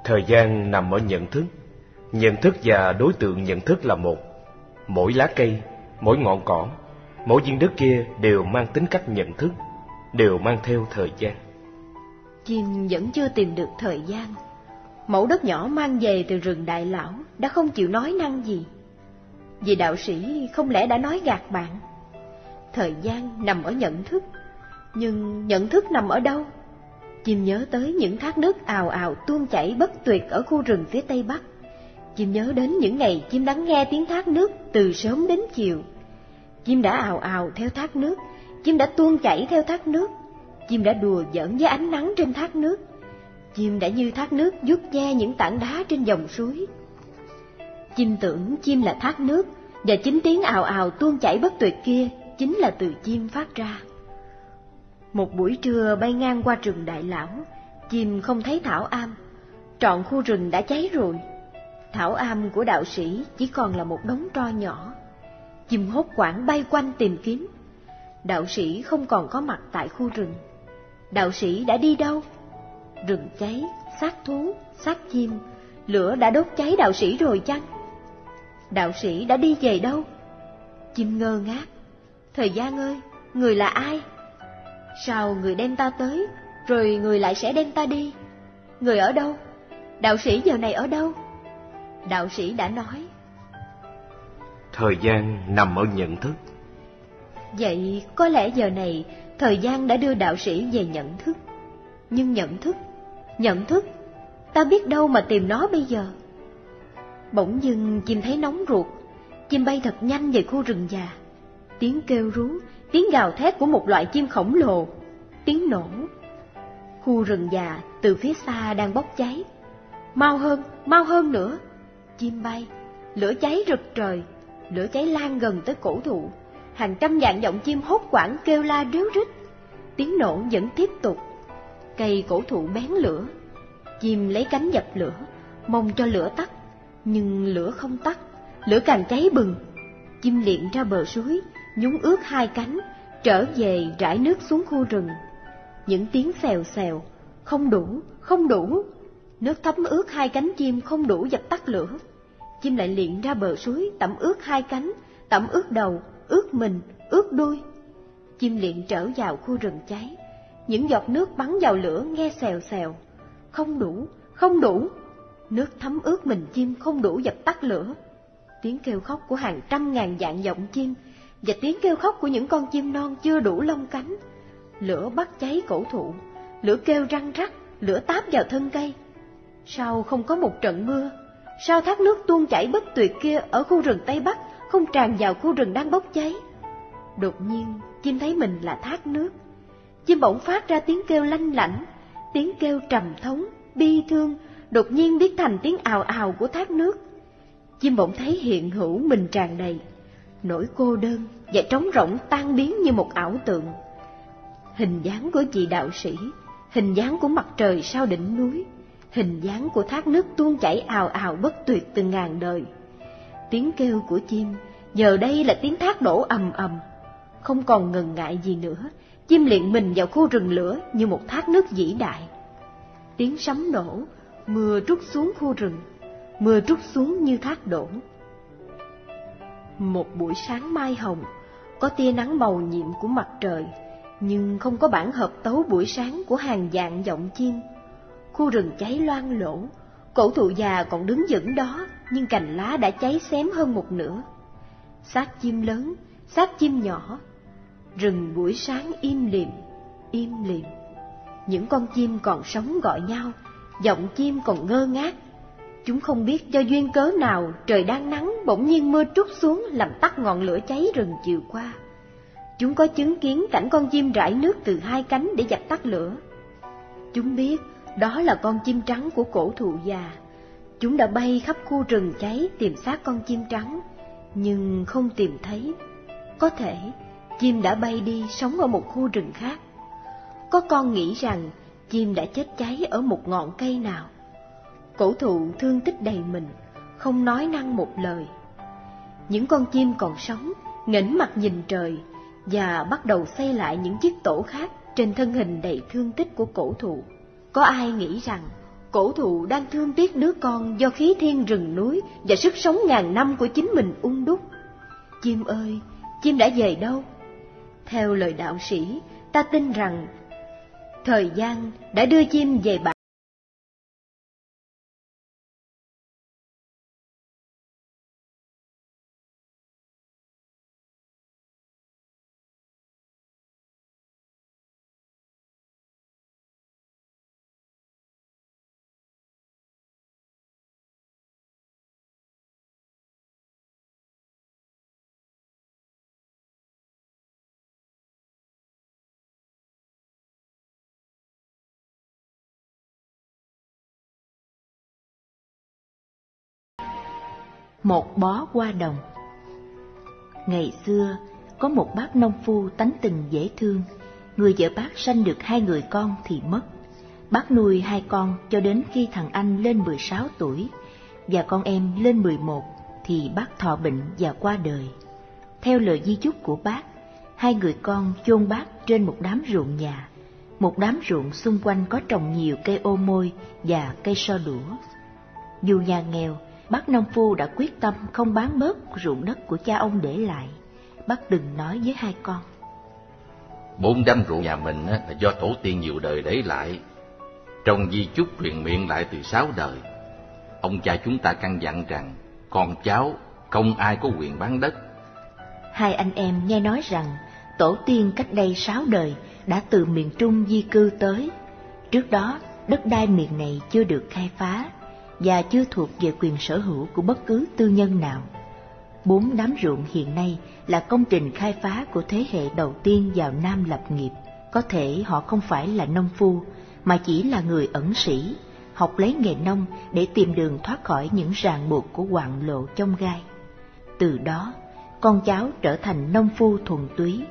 Thời gian nằm ở nhận thức. Nhận thức và đối tượng nhận thức là một. Mỗi lá cây, mỗi ngọn cỏ, mỗi viên đất kia đều mang tính cách nhận thức, đều mang theo thời gian. Chim vẫn chưa tìm được thời gian. Mẫu đất nhỏ mang về từ rừng đại lão đã không chịu nói năng gì. Vì đạo sĩ không lẽ đã nói gạt bạn? Thời gian nằm ở nhận thức, nhưng nhận thức nằm ở đâu? Chim nhớ tới những thác nước ào ào tuôn chảy bất tuyệt ở khu rừng phía tây bắc. Chim nhớ đến những ngày chim lắng nghe tiếng thác nước từ sớm đến chiều. Chim đã ào ào theo thác nước, chim đã tuôn chảy theo thác nước, chim đã đùa giỡn với ánh nắng trên thác nước. Chim đã như thác nước vuốt ve những tảng đá trên dòng suối. Chim tưởng chim là thác nước, và chính tiếng ào ào tuôn chảy bất tuyệt kia chính là từ chim phát ra. Một buổi trưa bay ngang qua rừng đại lão, chim không thấy thảo am, trọn khu rừng đã cháy rồi. Thảo am của đạo sĩ chỉ còn là một đống tro nhỏ. Chim hốt quảng bay quanh tìm kiếm. Đạo sĩ không còn có mặt tại khu rừng. Đạo sĩ đã đi đâu? Rừng cháy, xác thú, xác chim, lửa đã đốt cháy đạo sĩ rồi chăng? Đạo sĩ đã đi về đâu? Chim ngơ ngác. Thời gian ơi, người là ai? Sao người đem ta tới, rồi người lại sẽ đem ta đi? Người ở đâu? Đạo sĩ giờ này ở đâu? Đạo sĩ đã nói. Thời gian nằm ở nhận thức. Vậy có lẽ giờ này thời gian đã đưa đạo sĩ về nhận thức. Nhưng nhận thức, nhận thức, ta biết đâu mà tìm nó bây giờ? Bỗng dưng chim thấy nóng ruột, chim bay thật nhanh về khu rừng già. Tiếng kêu rú, tiếng gào thét của một loại chim khổng lồ, tiếng nổ. Khu rừng già từ phía xa đang bốc cháy. Mau hơn, mau hơn nữa. Chim bay, lửa cháy rực trời, lửa cháy lan gần tới cổ thụ. Hàng trăm dạng giọng chim hốt quảng kêu la ríu rít. Tiếng nổ vẫn tiếp tục. Cây cổ thụ bén lửa. Chim lấy cánh dập lửa, mong cho lửa tắt. Nhưng lửa không tắt, lửa càng cháy bừng. Chim liệng ra bờ suối, nhúng ướt hai cánh, trở về rải nước xuống khu rừng. Những tiếng xèo xèo, không đủ, không đủ. Nước thấm ướt hai cánh chim không đủ dập tắt lửa. Chim lại liệng ra bờ suối, tẩm ướt hai cánh, tẩm ướt đầu, ướt mình, ướt đuôi. Chim liện trở vào khu rừng cháy. Những giọt nước bắn vào lửa nghe xèo xèo. Không đủ, không đủ. Nước thấm ướt mình chim không đủ dập tắt lửa. Tiếng kêu khóc của hàng trăm ngàn dạng giọng chim và tiếng kêu khóc của những con chim non chưa đủ lông cánh. Lửa bắt cháy cổ thụ, lửa kêu răng rắc, lửa táp vào thân cây. Sao không có một trận mưa? Sao thác nước tuôn chảy bất tuyệt kia ở khu rừng Tây Bắc không tràn vào khu rừng đang bốc cháy? Đột nhiên, chim thấy mình là thác nước. Chim bỗng phát ra tiếng kêu lanh lảnh, tiếng kêu trầm thống, bi thương, đột nhiên biến thành tiếng ào ào của thác nước. Chim bỗng thấy hiện hữu mình tràn đầy, nỗi cô đơn và trống rỗng tan biến như một ảo tượng. Hình dáng của chị đạo sĩ, hình dáng của mặt trời sau đỉnh núi, hình dáng của thác nước tuôn chảy ào ào bất tuyệt từ ngàn đời. Tiếng kêu của chim, giờ đây là tiếng thác đổ ầm ầm, không còn ngần ngại gì nữa, chim liền mình vào khu rừng lửa như một thác nước vĩ đại. Tiếng sấm nổ, mưa trút xuống khu rừng, mưa trút xuống như thác đổ. Một buổi sáng mai hồng, có tia nắng màu nhiệm của mặt trời, nhưng không có bản hợp tấu buổi sáng của hàng dạng giọng chim. Khu rừng cháy loang lỗ, cổ thụ già còn đứng vững đó, nhưng cành lá đã cháy xém hơn một nửa. Xác chim lớn, xác chim nhỏ, rừng buổi sáng im lìm, im lìm. Những con chim còn sống gọi nhau, giọng chim còn ngơ ngác. Chúng không biết do duyên cớ nào trời đang nắng bỗng nhiên mưa trút xuống làm tắt ngọn lửa cháy rừng chiều qua. Chúng có chứng kiến cảnh con chim rải nước từ hai cánh để dập tắt lửa. Chúng biết Đó là con chim trắng của cổ thụ già. Chúng đã bay khắp khu rừng cháy tìm xác con chim trắng, nhưng không tìm thấy. Có thể chim đã bay đi sống ở một khu rừng khác. Có con nghĩ rằng chim đã chết cháy ở một ngọn cây nào. Cổ thụ thương tích đầy mình, không nói năng một lời. Những con chim còn sống, ngẩng mặt nhìn trời và bắt đầu xây lại những chiếc tổ khác trên thân hình đầy thương tích của cổ thụ. Có ai nghĩ rằng cổ thụ đang thương tiếc đứa con do khí thiên rừng núi và sức sống ngàn năm của chính mình ung đúc? Chim ơi, chim đã về đâu? Theo lời đạo sĩ, ta tin rằng thời gian đã đưa chim về bản một bó hoa đồng. Ngày xưa, có một bác nông phu tánh tình dễ thương, người vợ bác sanh được hai người con thì mất. Bác nuôi hai con cho đến khi thằng anh lên 16 tuổi và con em lên 11 thì bác thọ bệnh và qua đời. Theo lời di chúc của bác, hai người con chôn bác trên một đám ruộng nhà, một đám ruộng xung quanh có trồng nhiều cây ô môi và cây so đũa. Dù nhà nghèo, bác nông phu đã quyết tâm không bán bớt ruộng đất của cha ông để lại. Bác đừng nói với hai con. Bốn đám ruộng nhà mình là do tổ tiên nhiều đời để lại. Trong di chúc truyền miệng lại từ sáu đời. Ông cha chúng ta căn dặn rằng con cháu không ai có quyền bán đất. Hai anh em nghe nói rằng tổ tiên cách đây sáu đời đã từ miền Trung di cư tới. Trước đó, đất đai miền này chưa được khai phá và chưa thuộc về quyền sở hữu của bất cứ tư nhân nào. Bốn đám ruộng hiện nay là công trình khai phá của thế hệ đầu tiên vào Nam lập nghiệp. Có thể họ không phải là nông phu, mà chỉ là người ẩn sĩ, học lấy nghề nông để tìm đường thoát khỏi những ràng buộc của hoàng lộ trong gai. Từ đó, con cháu trở thành nông phu thuần túy.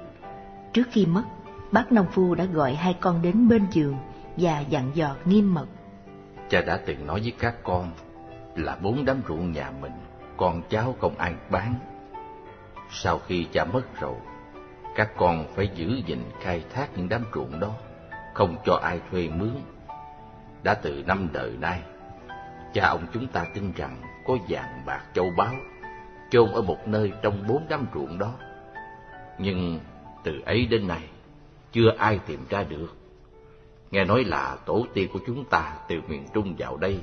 Trước khi mất, bác nông phu đã gọi hai con đến bên giường và dặn dò nghiêm mật. Cha đã từng nói với các con là bốn đám ruộng nhà mình, con cháu không ai bán. Sau khi cha mất rồi, các con phải giữ gìn khai thác những đám ruộng đó, không cho ai thuê mướn. Đã từ năm đời nay, cha ông chúng ta tin rằng có vàng bạc châu báu chôn ở một nơi trong bốn đám ruộng đó. Nhưng từ ấy đến nay, chưa ai tìm ra được. Nghe nói là tổ tiên của chúng ta từ miền Trung vào đây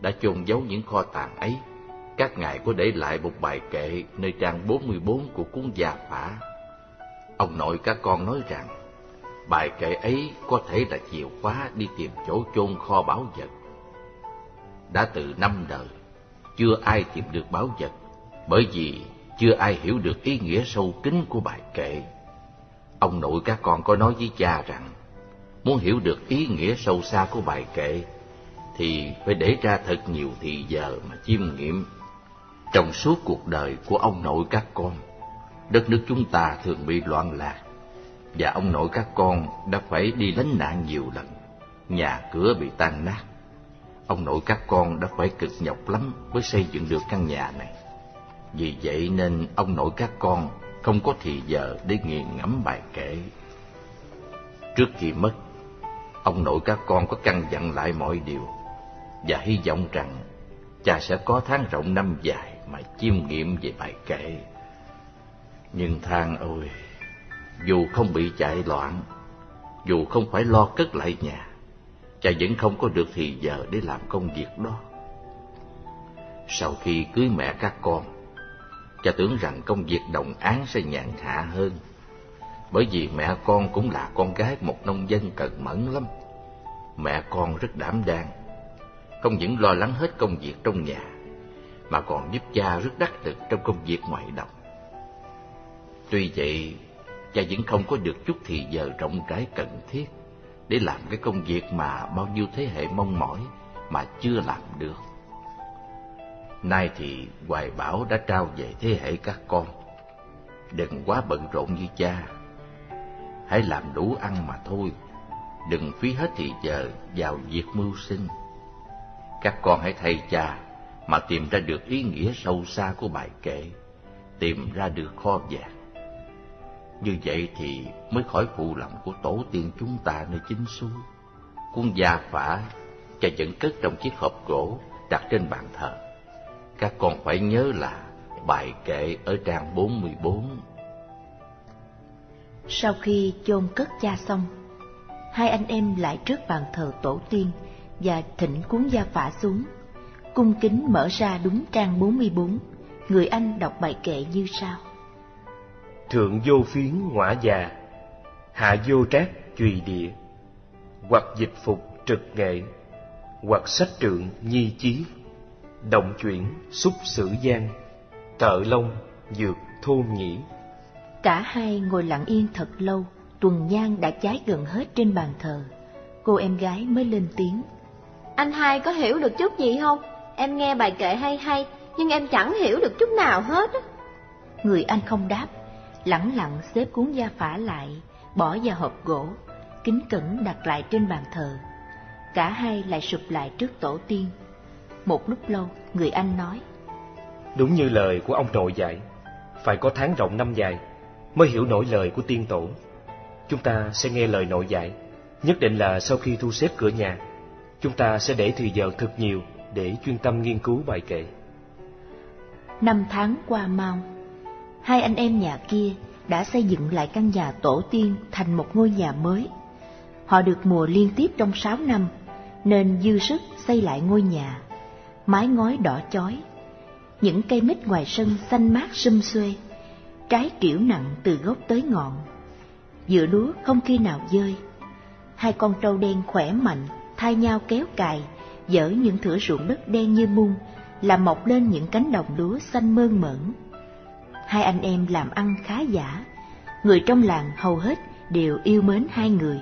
đã chôn giấu những kho tàng ấy. Các ngài có để lại một bài kệ nơi trang 44 của cuốn Gia Phả. Ông nội các con nói rằng bài kệ ấy có thể là chìa khóa đi tìm chỗ chôn kho báu vật. Đã từ năm đời, chưa ai tìm được báu vật, bởi vì chưa ai hiểu được ý nghĩa sâu kín của bài kệ. Ông nội các con có nói với cha rằng Muốn hiểu được ý nghĩa sâu xa của bài kệ thì phải để ra thật nhiều thì giờ mà chiêm nghiệm. Trong suốt cuộc đời của ông nội các con, đất nước chúng ta thường bị loạn lạc và ông nội các con đã phải đi lánh nạn nhiều lần, nhà cửa bị tan nát. Ông nội các con đã phải cực nhọc lắm mới xây dựng được căn nhà này. Vì vậy nên ông nội các con không có thì giờ để nghiền ngẫm bài kể Trước khi mất, ông nội các con có căn dặn lại mọi điều và hy vọng rằng cha sẽ có tháng rộng năm dài mà chiêm nghiệm về bài kệ. Nhưng than ôi, dù không bị chạy loạn, dù không phải lo cất lại nhà, cha vẫn không có được thì giờ để làm công việc đó. Sau khi cưới mẹ các con, cha tưởng rằng công việc đồng án sẽ nhàn hạ hơn bởi vì mẹ con cũng là con gái một nông dân cần mẫn lắm. Mẹ con rất đảm đang, không những lo lắng hết công việc trong nhà, mà còn giúp cha rất đắc lực trong công việc ngoại đồng. Tuy vậy, cha vẫn không có được chút thì giờ rộng rãi cần thiết để làm cái công việc mà bao nhiêu thế hệ mong mỏi mà chưa làm được. Nay thì Hoài Bảo đã trao về thế hệ các con. Đừng quá bận rộn như cha. Hãy làm đủ ăn mà thôi. Đừng phí hết thì giờ vào việc mưu sinh. Các con hãy thay cha mà tìm ra được ý nghĩa sâu xa của bài kệ, tìm ra được kho vàng. Như vậy thì mới khỏi phụ lòng của tổ tiên chúng ta nơi chính suối. Cuốn gia phả cho vẫn cất trong chiếc hộp gỗ đặt trên bàn thờ. Các con phải nhớ là bài kệ ở trang 44. Sau khi chôn cất cha xong, hai anh em lại trước bàn thờ tổ tiên và thỉnh cuốn gia phả xuống. Cung kính mở ra đúng trang 44, người anh đọc bài kệ như sau. Thượng vô phiến ngõa già, hạ vô trác chùy địa, hoặc dịch phục trực nghệ, hoặc sách trượng nhi chí, động chuyển xúc sử gian, tợ long dược thôn nhĩ. Cả hai ngồi lặng yên thật lâu, tuần nhang đã cháy gần hết trên bàn thờ. Cô em gái mới lên tiếng. Anh hai có hiểu được chút gì không? Em nghe bài kệ hay hay, nhưng em chẳng hiểu được chút nào hết Người anh không đáp, lẳng lặng xếp cuốn gia phả lại, bỏ vào hộp gỗ, kính cẩn đặt lại trên bàn thờ. Cả hai lại sụp lại trước tổ tiên. Một lúc lâu, người anh nói. Đúng như lời của ông nội dạy, phải có tháng rộng năm dài mới hiểu nổi lời của tiên tổ. Chúng ta sẽ nghe lời nội dạy, nhất định là sau khi thu xếp cửa nhà, chúng ta sẽ để thời giờ thật nhiều để chuyên tâm nghiên cứu bài kệ. Năm tháng qua mau, hai anh em nhà kia đã xây dựng lại căn nhà tổ tiên thành một ngôi nhà mới. Họ được mùa liên tiếp trong sáu năm, nên dư sức xây lại ngôi nhà. Mái ngói đỏ chói, những cây mít ngoài sân xanh mát sum xuê, trái kiểu nặng từ gốc tới ngọn. Giữa lúa không khi nào rơi. Hai con trâu đen khỏe mạnh, thay nhau kéo cài, dỡ những thửa ruộng đất đen như mung, làm mọc lên những cánh đồng lúa xanh mơn mởn. Hai anh em làm ăn khá giả, người trong làng hầu hết đều yêu mến hai người.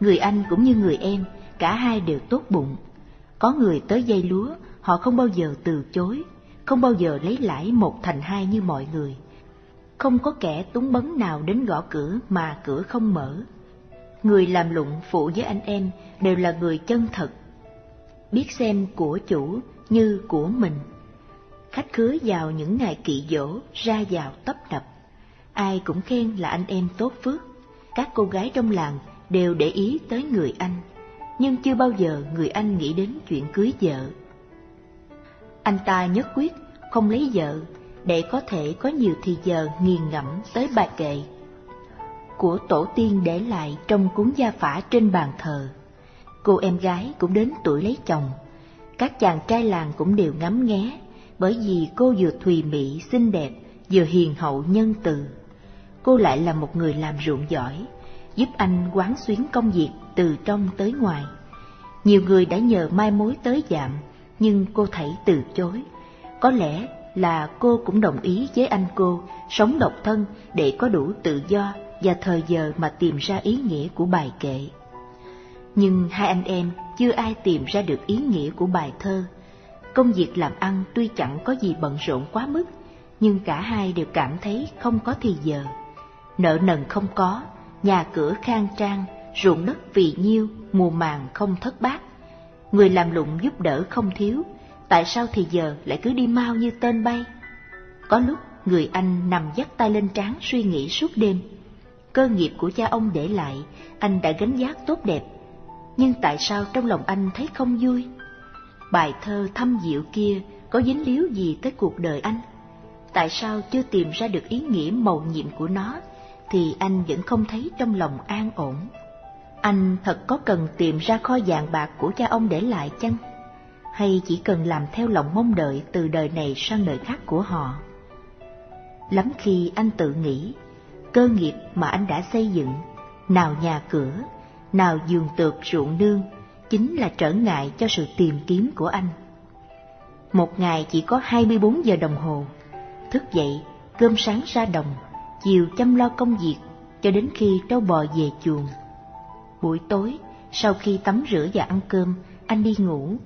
Người anh cũng như người em, cả hai đều tốt bụng. Có người tới dây lúa, họ không bao giờ từ chối, không bao giờ lấy lãi một thành hai như mọi người. Không có kẻ túng bấn nào đến gõ cửa mà cửa không mở. Người làm lụng phụ với anh em đều là người chân thật, biết xem của chủ như của mình. Khách khứa vào những ngày kỵ dỗ ra vào tấp nập, ai cũng khen là anh em tốt phước. Các cô gái trong làng đều để ý tới người anh, nhưng chưa bao giờ người anh nghĩ đến chuyện cưới vợ. Anh ta nhất quyết không lấy vợ để có thể có nhiều thì giờ nghiền ngẫm tới bài kệ của tổ tiên để lại trong cuốn gia phả trên bàn thờ. Cô em gái cũng đến tuổi lấy chồng. Các chàng trai làng cũng đều ngắm nghé, bởi vì cô vừa thùy mị, xinh đẹp, vừa hiền hậu nhân từ. Cô lại là một người làm ruộng giỏi, giúp anh quán xuyến công việc từ trong tới ngoài. Nhiều người đã nhờ mai mối tới dạm, nhưng cô thảy từ chối. Có lẽ là cô cũng đồng ý với anh cô sống độc thân để có đủ tự do và thời giờ mà tìm ra ý nghĩa của bài kệ. Nhưng hai anh em chưa ai tìm ra được ý nghĩa của bài thơ. Công việc làm ăn tuy chẳng có gì bận rộn quá mức, nhưng cả hai đều cảm thấy không có thì giờ. Nợ nần không có, nhà cửa khang trang, ruộng đất vì nhiêu, mùa màng không thất bát. Người làm lụng giúp đỡ không thiếu, tại sao thì giờ lại cứ đi mau như tên bay? Có lúc người anh nằm dắt tay lên trán suy nghĩ suốt đêm. Cơ nghiệp của cha ông để lại, anh đã gánh giác tốt đẹp nhưng tại sao trong lòng anh thấy không vui? Bài thơ thâm diệu kia có dính líu gì tới cuộc đời anh? Tại sao chưa tìm ra được ý nghĩa mầu nhiệm của nó, thì anh vẫn không thấy trong lòng an ổn? Anh thật có cần tìm ra kho vàng bạc của cha ông để lại chăng? Hay chỉ cần làm theo lòng mong đợi từ đời này sang đời khác của họ? Lắm khi anh tự nghĩ, cơ nghiệp mà anh đã xây dựng, nào nhà cửa, nào giường tược ruộng nương, chính là trở ngại cho sự tìm kiếm của anh. Một ngày chỉ có 24 giờ đồng hồ, thức dậy, cơm sáng ra đồng, chiều chăm lo công việc, cho đến khi trâu bò về chuồng. Buổi tối, sau khi tắm rửa và ăn cơm, anh đi ngủ.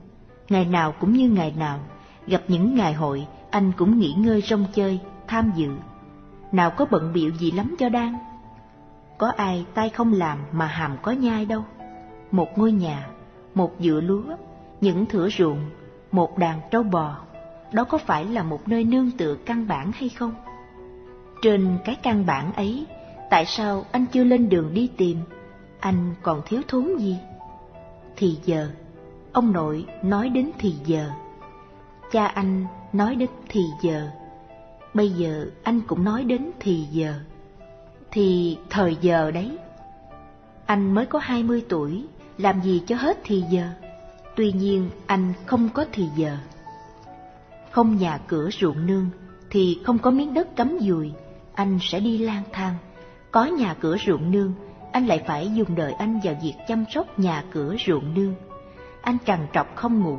Ngày nào cũng như ngày nào, gặp những ngày hội, anh cũng nghỉ ngơi rong chơi, tham dự. Nào có bận biệu gì lắm cho đang. Có ai tay không làm mà hàm có nhai đâu. Một ngôi nhà, một dựa lúa, những thửa ruộng, một đàn trâu bò, đó có phải là một nơi nương tựa căn bản hay không? Trên cái căn bản ấy, tại sao anh chưa lên đường đi tìm? Anh còn thiếu thốn gì? Thì giờ, ông nội nói đến thì giờ. Cha anh nói đến thì giờ. Bây giờ anh cũng nói đến thì giờ. Thì thời giờ đấy. Anh mới có hai mươi tuổi, làm gì cho hết thì giờ. Tuy nhiên anh không có thì giờ. Không nhà cửa ruộng nương thì không có miếng đất cắm dùi, anh sẽ đi lang thang. Có nhà cửa ruộng nương, anh lại phải dùng đời anh vào việc chăm sóc nhà cửa ruộng nương. Anh trằn trọc không ngủ.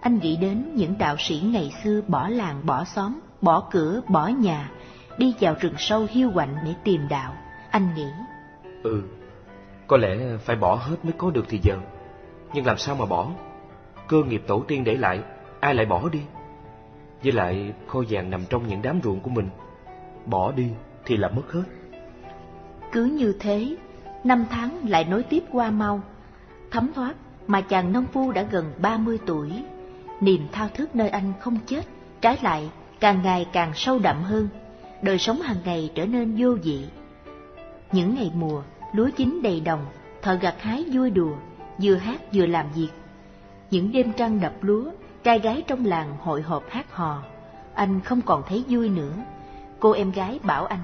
Anh nghĩ đến những đạo sĩ ngày xưa bỏ làng bỏ xóm, bỏ cửa bỏ nhà, đi vào rừng sâu hiu quạnh để tìm đạo. Anh nghĩ. Ừ, có lẽ phải bỏ hết mới có được thì giờ. Nhưng làm sao mà bỏ? Cơ nghiệp tổ tiên để lại, ai lại bỏ đi? Với lại kho vàng nằm trong những đám ruộng của mình, bỏ đi thì là mất hết. Cứ như thế, năm tháng lại nối tiếp qua mau. Thấm thoát mà chàng nông phu đã gần ba mươi tuổi. Niềm thao thức nơi anh không chết, trái lại càng ngày càng sâu đậm hơn. Đời sống hàng ngày trở nên vô vị. Những ngày mùa, lúa chín đầy đồng, thợ gặt hái vui đùa, vừa hát vừa làm việc. Những đêm trăng đập lúa, trai gái trong làng hội họp hát hò. Anh không còn thấy vui nữa. Cô em gái bảo anh.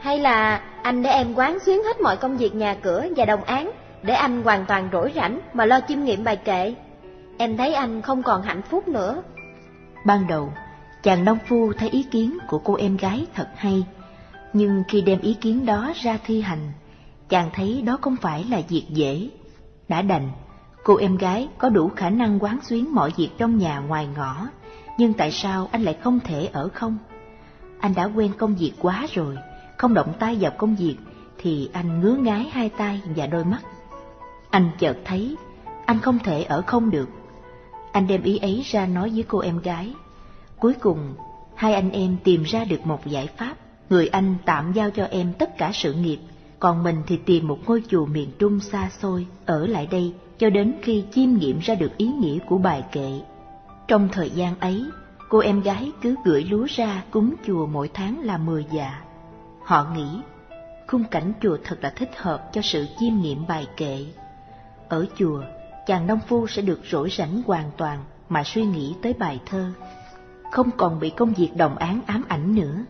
Hay là anh để em quán xuyến hết mọi công việc nhà cửa và đồng án, để anh hoàn toàn rỗi rảnh mà lo chiêm nghiệm bài kệ. Em thấy anh không còn hạnh phúc nữa. Ban đầu, chàng nông phu thấy ý kiến của cô em gái thật hay, nhưng khi đem ý kiến đó ra thi hành, chàng thấy đó không phải là việc dễ. Đã đành, cô em gái có đủ khả năng quán xuyến mọi việc trong nhà ngoài ngõ, nhưng tại sao anh lại không thể ở không? Anh đã quen công việc quá rồi, không động tay vào công việc thì anh ngứa ngái hai tay và đôi mắt. Anh chợt thấy anh không thể ở không được. Anh đem ý ấy ra nói với cô em gái. Cuối cùng, hai anh em tìm ra được một giải pháp. Người anh tạm giao cho em tất cả sự nghiệp, còn mình thì tìm một ngôi chùa miền Trung xa xôi, ở lại đây cho đến khi chiêm nghiệm ra được ý nghĩa của bài kệ. Trong thời gian ấy, cô em gái cứ gửi lúa ra cúng chùa mỗi tháng là mười dạ. Họ nghĩ, khung cảnh chùa thật là thích hợp cho sự chiêm nghiệm bài kệ. Ở chùa, chàng nông phu sẽ được rỗi rảnh hoàn toàn mà suy nghĩ tới bài thơ, không còn bị công việc đồng án ám ảnh nữa.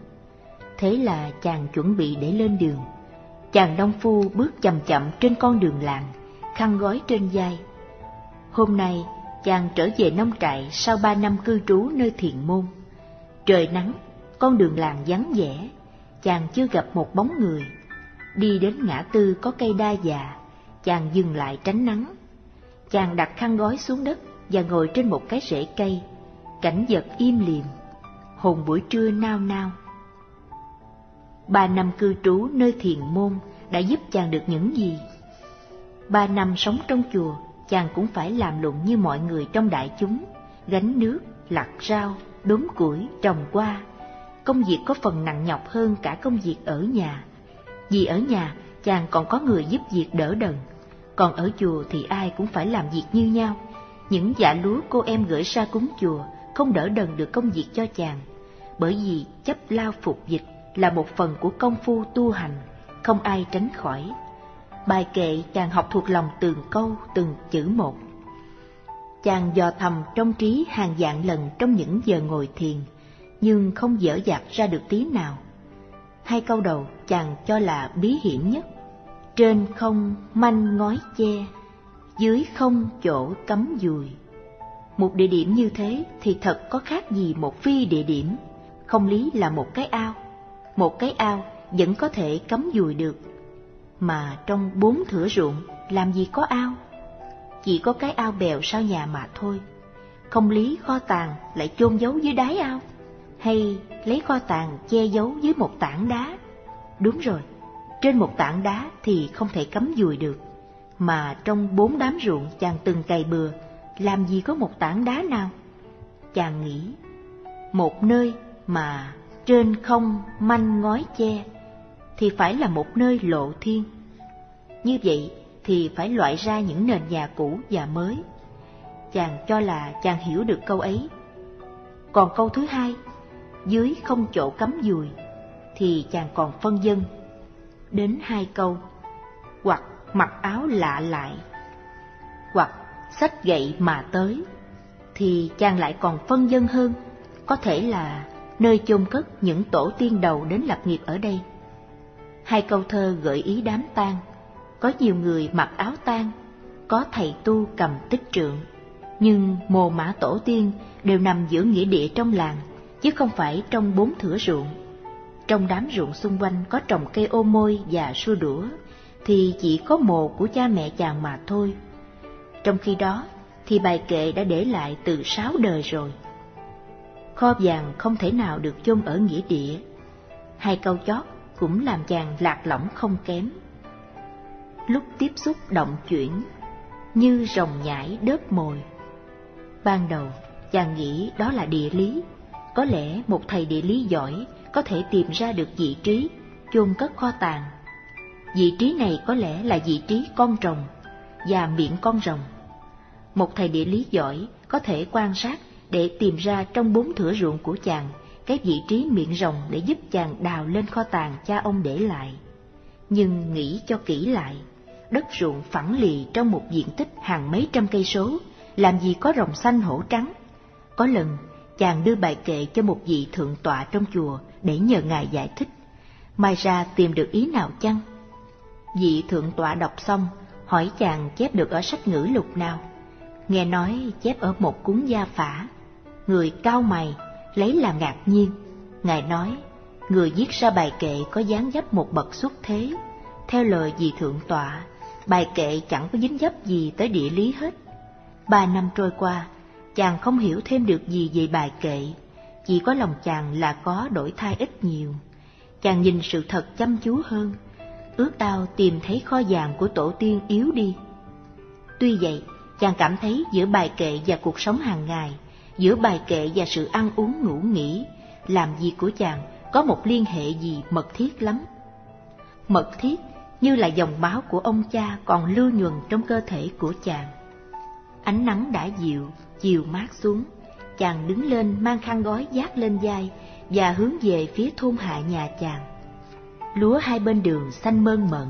Thế là chàng chuẩn bị để lên đường. Chàng nông phu bước chậm chậm trên con đường làng, khăn gói trên vai. Hôm nay, chàng trở về nông trại sau ba năm cư trú nơi thiền môn. Trời nắng, con đường làng vắng vẻ, chàng chưa gặp một bóng người. Đi đến ngã tư có cây đa già, chàng dừng lại tránh nắng. Chàng đặt khăn gói xuống đất và ngồi trên một cái rễ cây, cảnh vật im lìm, hồn buổi trưa nao nao. Ba năm cư trú nơi thiền môn đã giúp chàng được những gì? Ba năm sống trong chùa, chàng cũng phải làm lụng như mọi người trong đại chúng, gánh nước, lặt rau, đốn củi, trồng qua. Công việc có phần nặng nhọc hơn cả công việc ở nhà. Vì ở nhà, chàng còn có người giúp việc đỡ đần. Còn ở chùa thì ai cũng phải làm việc như nhau. Những dạ lúa cô em gửi ra cúng chùa không đỡ đần được công việc cho chàng. Bởi vì chấp lao phục dịch là một phần của công phu tu hành, không ai tránh khỏi. Bài kệ chàng học thuộc lòng từng câu, từng chữ một. Chàng dò thầm trong trí hàng dạng lần trong những giờ ngồi thiền, nhưng không dở dạt ra được tí nào. Hai câu đầu chàng cho là bí hiểm nhất. Trên không manh ngói che, dưới không chỗ cấm dùi. Một địa điểm như thế thì thật có khác gì một phi địa điểm, không lý là một cái ao. Một cái ao vẫn có thể cấm dùi được, mà trong bốn thửa ruộng làm gì có ao? Chỉ có cái ao bèo sau nhà mà thôi. Không lý kho tàng lại chôn giấu dưới đáy ao, hay lấy kho tàng che giấu dưới một tảng đá. Đúng rồi, trên một tảng đá thì không thể cắm dùi được, mà trong bốn đám ruộng chàng từng cày bừa, làm gì có một tảng đá nào? Chàng nghĩ, một nơi mà trên không manh ngói che, thì phải là một nơi lộ thiên. Như vậy thì phải loại ra những nền nhà cũ và mới. Chàng cho là chàng hiểu được câu ấy. Còn câu thứ hai, dưới không chỗ cắm dùi, thì chàng còn phân dân. Đến hai câu, hoặc mặc áo lạ lại, hoặc sách gậy mà tới, thì chàng lại còn phân dân hơn, có thể là nơi chôn cất những tổ tiên đầu đến lập nghiệp ở đây. Hai câu thơ gợi ý đám tang, có nhiều người mặc áo tang, có thầy tu cầm tích trượng, nhưng mồ mã tổ tiên đều nằm giữa nghĩa địa trong làng, chứ không phải trong bốn thửa ruộng. Trong đám ruộng xung quanh có trồng cây ô môi và xua đũa, thì chỉ có mồ của cha mẹ chàng mà thôi. Trong khi đó, thì bài kệ đã để lại từ sáu đời rồi. Kho vàng không thể nào được chôn ở nghĩa địa. Hai câu chót cũng làm chàng lạc lõng không kém. Lúc tiếp xúc động chuyển, như rồng nhảy đớp mồi. Ban đầu, chàng nghĩ đó là địa lý. Có lẽ một thầy địa lý giỏi có thể tìm ra được vị trí chôn cất kho tàng. Vị trí này có lẽ là vị trí con rồng và miệng con rồng. Một thầy địa lý giỏi có thể quan sát để tìm ra trong bốn thửa ruộng của chàng cái vị trí miệng rồng để giúp chàng đào lên kho tàng cha ông để lại. Nhưng nghĩ cho kỹ lại, đất ruộng phẳng lì trong một diện tích hàng mấy trăm cây số, làm gì có rồng xanh hổ trắng. Có lần, chàng đưa bài kệ cho một vị thượng tọa trong chùa để nhờ ngài giải thích. Mai ra tìm được ý nào chăng? Vị thượng tọa đọc xong, hỏi chàng chép được ở sách ngữ lục nào. Nghe nói chép ở một cuốn gia phả. Người cao mày, lấy làm ngạc nhiên. Ngài nói, người viết ra bài kệ có dáng dấp một bậc xuất thế. Theo lời vị thượng tọa, bài kệ chẳng có dính dấp gì tới địa lý hết. Ba năm trôi qua, chàng không hiểu thêm được gì về bài kệ, chỉ có lòng chàng là có đổi thay ít nhiều. Chàng nhìn sự thật chăm chú hơn, ước ao tìm thấy kho vàng của tổ tiên yếu đi. Tuy vậy, chàng cảm thấy giữa bài kệ và cuộc sống hàng ngày, giữa bài kệ và sự ăn uống ngủ nghỉ, làm việc của chàng có một liên hệ gì mật thiết lắm. Mật thiết như là dòng máu của ông cha còn lưu nhuần trong cơ thể của chàng. Ánh nắng đã dịu, chiều mát xuống, chàng đứng lên mang khăn gói dát lên vai và hướng về phía thôn hạ nhà chàng. Lúa hai bên đường xanh mơn mởn,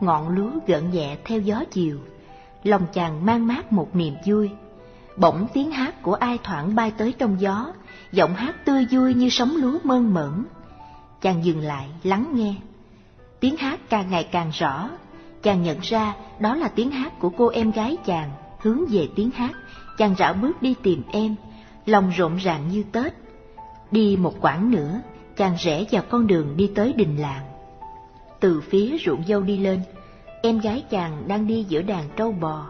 ngọn lúa gợn nhẹ theo gió chiều, lòng chàng mang mát một niềm vui. Bỗng tiếng hát của ai thoảng bay tới trong gió, giọng hát tươi vui như sóng lúa mơn mởn. Chàng dừng lại lắng nghe. Tiếng hát càng ngày càng rõ, chàng nhận ra đó là tiếng hát của cô em gái chàng, hướng về tiếng hát, chàng rảo bước đi tìm em, lòng rộn ràng như Tết. Đi một quãng nữa, chàng rẽ vào con đường đi tới đình làng. Từ phía ruộng dâu đi lên, em gái chàng đang đi giữa đàn trâu bò,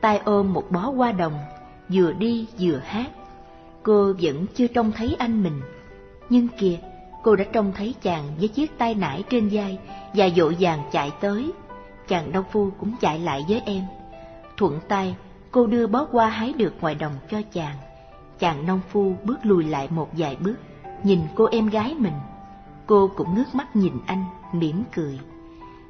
tay ôm một bó hoa đồng, vừa đi vừa hát. Cô vẫn chưa trông thấy anh mình, nhưng kìa, cô đã trông thấy chàng với chiếc tay nải trên vai và dội vàng chạy tới. Chàng đông phu cũng chạy lại với em. Thuận tay, cô đưa bó hoa hái được ngoài đồng cho chàng. Chàng nông phu bước lùi lại một vài bước, nhìn cô em gái mình. Cô cũng ngước mắt nhìn anh, mỉm cười.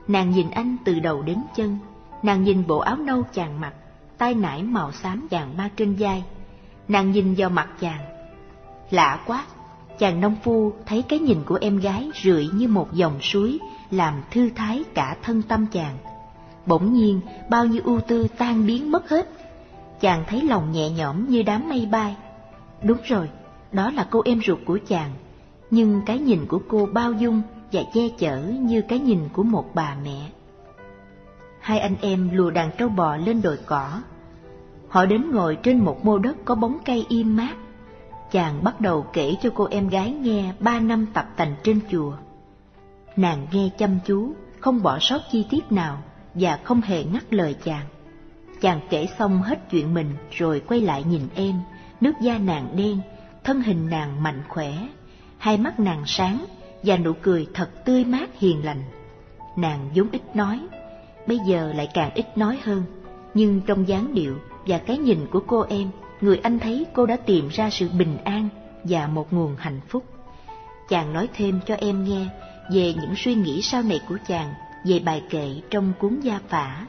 Nàng nhìn anh từ đầu đến chân, nàng nhìn bộ áo nâu chàng mặc, tay nải màu xám vàng ma trên vai. Nàng nhìn vào mặt chàng. Lạ quá, chàng nông phu thấy cái nhìn của em gái rượi như một dòng suối, làm thư thái cả thân tâm chàng. Bỗng nhiên, bao nhiêu ưu tư tan biến mất hết. Chàng thấy lòng nhẹ nhõm như đám mây bay. Đúng rồi, đó là cô em ruột của chàng, nhưng cái nhìn của cô bao dung và che chở như cái nhìn của một bà mẹ. Hai anh em lùa đàn trâu bò lên đồi cỏ. Họ đến ngồi trên một mô đất có bóng cây im mát. Chàng bắt đầu kể cho cô em gái nghe ba năm tập tành trên chùa. Nàng nghe chăm chú, không bỏ sót chi tiết nào và không hề ngắt lời chàng. Chàng kể xong hết chuyện mình rồi quay lại nhìn em, nước da nàng đen, thân hình nàng mạnh khỏe, hai mắt nàng sáng và nụ cười thật tươi mát hiền lành. Nàng vốn ít nói, bây giờ lại càng ít nói hơn, nhưng trong dáng điệu và cái nhìn của cô em, người anh thấy cô đã tìm ra sự bình an và một nguồn hạnh phúc. Chàng nói thêm cho em nghe về những suy nghĩ sau này của chàng về bài kệ trong cuốn gia phả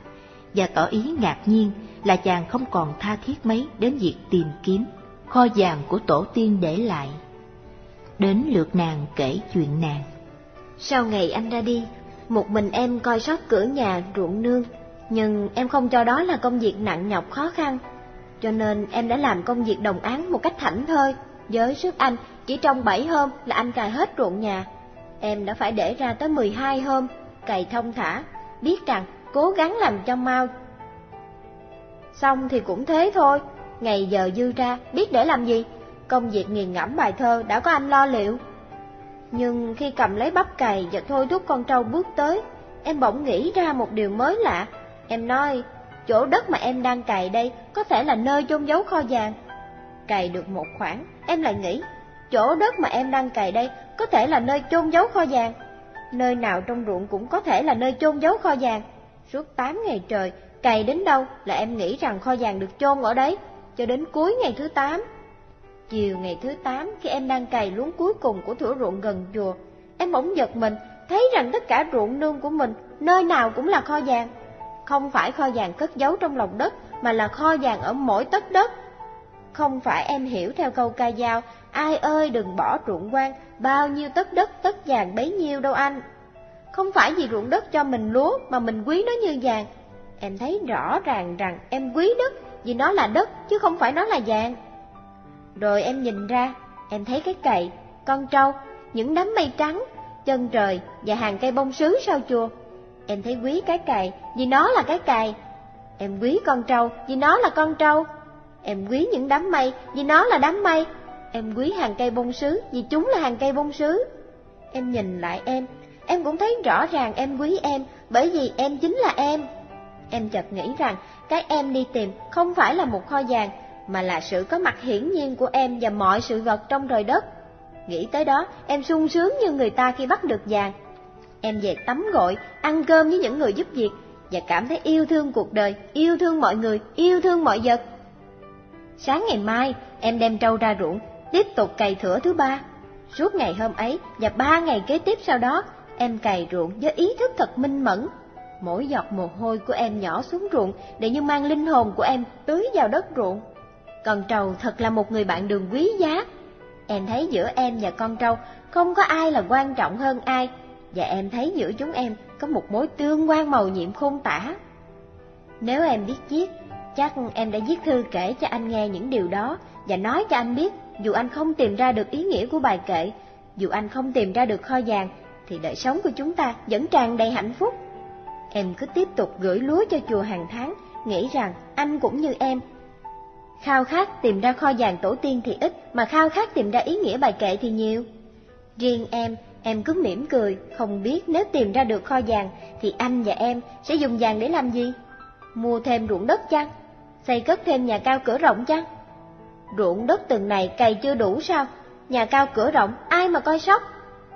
và tỏ ý ngạc nhiên là chàng không còn tha thiết mấy đến việc tìm kiếm kho vàng của tổ tiên để lại. Đến lượt nàng kể chuyện nàng. Sau ngày anh ra đi, một mình em coi sóc cửa nhà ruộng nương, nhưng em không cho đó là công việc nặng nhọc khó khăn, cho nên em đã làm công việc đồng án một cách thảnh thơi. Với sức anh, chỉ trong 7 hôm là anh cài hết ruộng nhà. Em đã phải để ra tới 12 hôm, cày thông thả, biết rằng cố gắng làm cho mau. Xong thì cũng thế thôi, ngày giờ dư ra, biết để làm gì? Công việc nghiền ngẫm bài thơ đã có anh lo liệu. Nhưng khi cầm lấy bắp cày và thôi thúc con trâu bước tới, em bỗng nghĩ ra một điều mới lạ. Em nói, chỗ đất mà em đang cày đây có thể là nơi chôn giấu kho vàng. Cày được một khoảng, em lại nghĩ, chỗ đất mà em đang cày đây có thể là nơi chôn giấu kho vàng. Nơi nào trong ruộng cũng có thể là nơi chôn giấu kho vàng. Suốt 8 ngày trời, cày đến đâu là em nghĩ rằng kho vàng được chôn ở đấy, cho đến cuối ngày thứ 8. Chiều ngày thứ 8, khi em đang cày luống cuối cùng của thửa ruộng gần chùa, em bỗng giật mình, thấy rằng tất cả ruộng nương của mình, nơi nào cũng là kho vàng. Không phải kho vàng cất giấu trong lòng đất, mà là kho vàng ở mỗi tấc đất. Không phải em hiểu theo câu ca dao, ai ơi đừng bỏ ruộng quan, bao nhiêu tấc đất tất vàng bấy nhiêu đâu anh. Không phải vì ruộng đất cho mình lúa mà mình quý nó như vàng. Em thấy rõ ràng rằng em quý đất vì nó là đất chứ không phải nó là vàng. Rồi em nhìn ra, em thấy cái cày, con trâu, những đám mây trắng, chân trời và hàng cây bông sứ sau chùa. Em thấy quý cái cày vì nó là cái cày. Em quý con trâu vì nó là con trâu. Em quý những đám mây vì nó là đám mây. Em quý hàng cây bông sứ vì chúng là hàng cây bông sứ. Em nhìn lại em, em cũng thấy rõ ràng em quý em bởi vì em chính là em. Em chợt nghĩ rằng cái em đi tìm không phải là một kho vàng mà là sự có mặt hiển nhiên của em và mọi sự vật trong trời đất. Nghĩ tới đó, em sung sướng như người ta khi bắt được vàng. Em về tắm gội, ăn cơm với những người giúp việc và cảm thấy yêu thương cuộc đời, yêu thương mọi người, yêu thương mọi vật. Sáng ngày mai, em đem trâu ra ruộng, tiếp tục cày thửa thứ ba. Suốt ngày hôm ấy và ba ngày kế tiếp sau đó, em cày ruộng với ý thức thật minh mẫn. Mỗi giọt mồ hôi của em nhỏ xuống ruộng để như mang linh hồn của em tưới vào đất ruộng. Con trâu thật là một người bạn đường quý giá. Em thấy giữa em và con trâu không có ai là quan trọng hơn ai, và em thấy giữa chúng em có một mối tương quan màu nhiệm khôn tả. Nếu em biết viết, chắc em đã viết thư kể cho anh nghe những điều đó và nói cho anh biết dù anh không tìm ra được ý nghĩa của bài kệ, dù anh không tìm ra được kho vàng, thì đời sống của chúng ta vẫn tràn đầy hạnh phúc. Em cứ tiếp tục gửi lúa cho chùa hàng tháng, nghĩ rằng anh cũng như em Khao khát tìm ra kho vàng tổ tiên thì ít, mà khao khát tìm ra ý nghĩa bài kệ thì nhiều. Riêng em, em cứ mỉm cười, không biết nếu tìm ra được kho vàng thì anh và em sẽ dùng vàng để làm gì? Mua thêm ruộng đất chăng? Xây cất thêm nhà cao cửa rộng chăng? Ruộng đất từng này cày chưa đủ sao? Nhà cao cửa rộng, ai mà coi sóc?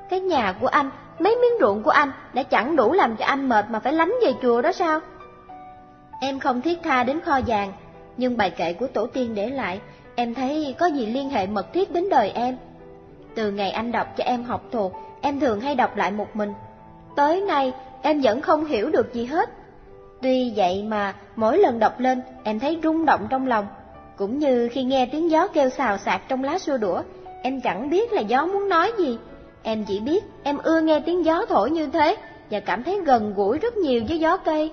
Cái nhà của anh, mấy miếng ruộng của anh đã chẳng đủ làm cho anh mệt mà phải lánh về chùa đó sao? Em không thiết tha đến kho vàng, nhưng bài kệ của tổ tiên để lại, em thấy có gì liên hệ mật thiết đến đời em. Từ ngày anh đọc cho em học thuộc, em thường hay đọc lại một mình. Tới nay, em vẫn không hiểu được gì hết. Tuy vậy mà mỗi lần đọc lên, em thấy rung động trong lòng. Cũng như khi nghe tiếng gió kêu xào xạc trong lá xua đũa, em chẳng biết là gió muốn nói gì. Em chỉ biết em ưa nghe tiếng gió thổi như thế và cảm thấy gần gũi rất nhiều với gió cây.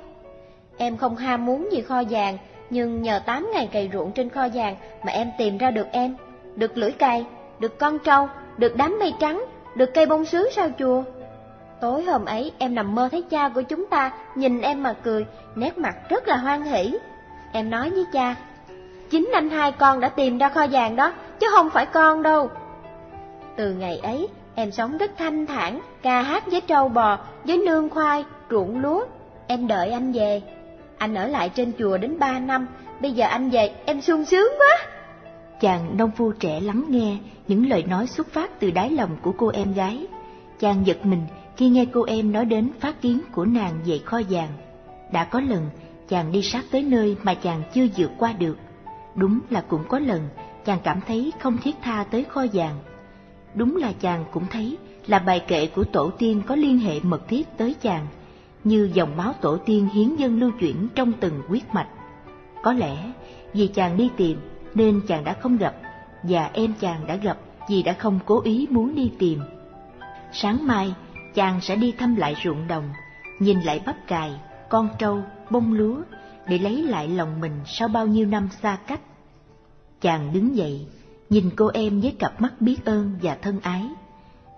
Em không ham muốn gì kho vàng, nhưng nhờ 8 ngày cày ruộng trên kho vàng mà em tìm ra được em, được lưỡi cày, được con trâu, được đám mây trắng, được cây bông sứ sao chùa. Tối hôm ấy em nằm mơ thấy cha của chúng ta, nhìn em mà cười, nét mặt rất là hoan hỷ. Em nói với cha, chính anh hai con đã tìm ra kho vàng đó, chứ không phải con đâu. Từ ngày ấy, em sống rất thanh thản, ca hát với trâu bò, với nương khoai, ruộng lúa. Em đợi anh về. Anh ở lại trên chùa đến ba năm, bây giờ anh về, em sung sướng quá. Chàng nông phu trẻ lắng nghe những lời nói xuất phát từ đáy lòng của cô em gái. Chàng giật mình khi nghe cô em nói đến phát kiến của nàng về kho vàng. Đã có lần chàng đi sát tới nơi mà chàng chưa vượt qua được. Đúng là cũng có lần chàng cảm thấy không thiết tha tới kho vàng. Đúng là chàng cũng thấy là bài kệ của tổ tiên có liên hệ mật thiết tới chàng, như dòng máu tổ tiên hiến dân lưu chuyển trong từng huyết mạch. Có lẽ vì chàng đi tìm nên chàng đã không gặp, và em chàng đã gặp vì đã không cố ý muốn đi tìm. Sáng mai, chàng sẽ đi thăm lại ruộng đồng, nhìn lại bắp cải, con trâu, bông lúa, để lấy lại lòng mình sau bao nhiêu năm xa cách. Chàng đứng dậy, nhìn cô em với cặp mắt biết ơn và thân ái.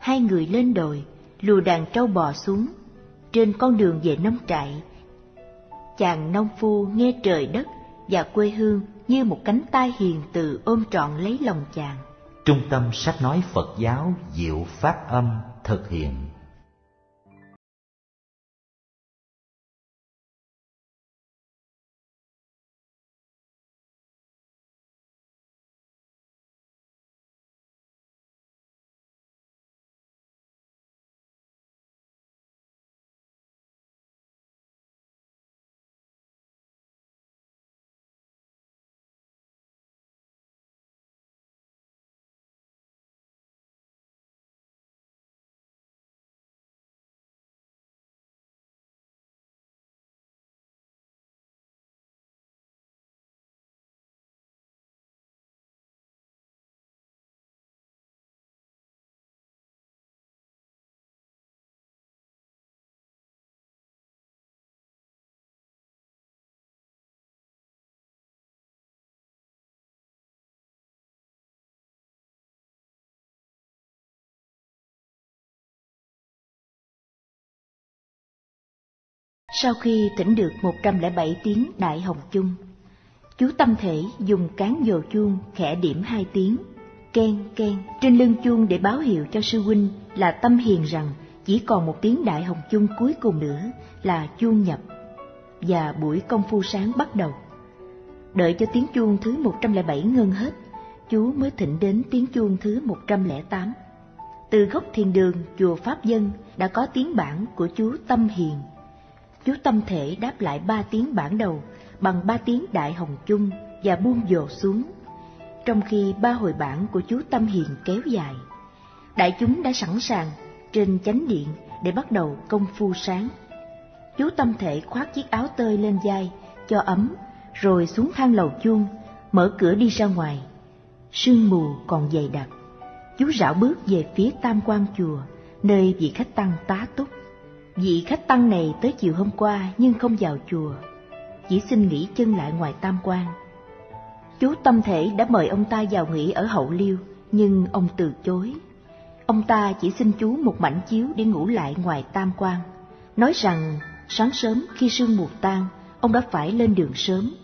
Hai người lên đồi, lùa đàn trâu bò xuống. Trên con đường về nông trại, chàng nông phu nghe trời đất và quê hương như một cánh tay hiền từ ôm trọn lấy lòng chàng. Trung tâm sách nói Phật giáo Diệu Pháp Âm thực hiện Sau khi tỉnh được 107 tiếng Đại Hồng Chung, chú Tâm Thể dùng cán dồ chuông khẽ điểm hai tiếng, ken ken trên lưng chuông để báo hiệu cho sư huynh là tâm hiền rằng chỉ còn một tiếng Đại Hồng Chung cuối cùng nữa là chuông nhập, và buổi công phu sáng bắt đầu. Đợi cho tiếng chuông thứ 107 ngân hết, chú mới thỉnh đến tiếng chuông thứ 108. Từ gốc thiền đường chùa Pháp Dân đã có tiếng bản của chú Tâm Hiền chú tâm thể đáp lại ba tiếng bản đầu bằng ba tiếng đại hồng chung và buông dồ xuống, trong khi ba hồi bản của chú tâm hiền kéo dài. Đại chúng đã sẵn sàng trên chánh điện để bắt đầu công phu sáng. Chú tâm thể khoác chiếc áo tơi lên vai cho ấm, rồi xuống thang lầu chuông, mở cửa đi ra ngoài. Sương mù còn dày đặc. Chú rảo bước về phía tam quan chùa, nơi vị khách tăng tá túc. Vị khách tăng này tới chiều hôm qua nhưng không vào chùa, chỉ xin nghỉ chân lại ngoài tam quan. Chú tâm thể đã mời ông ta vào nghỉ ở hậu liêu, nhưng ông từ chối. Ông ta chỉ xin chú một mảnh chiếu để ngủ lại ngoài tam quan, nói rằng sáng sớm khi sương mù tan, ông đã phải lên đường sớm.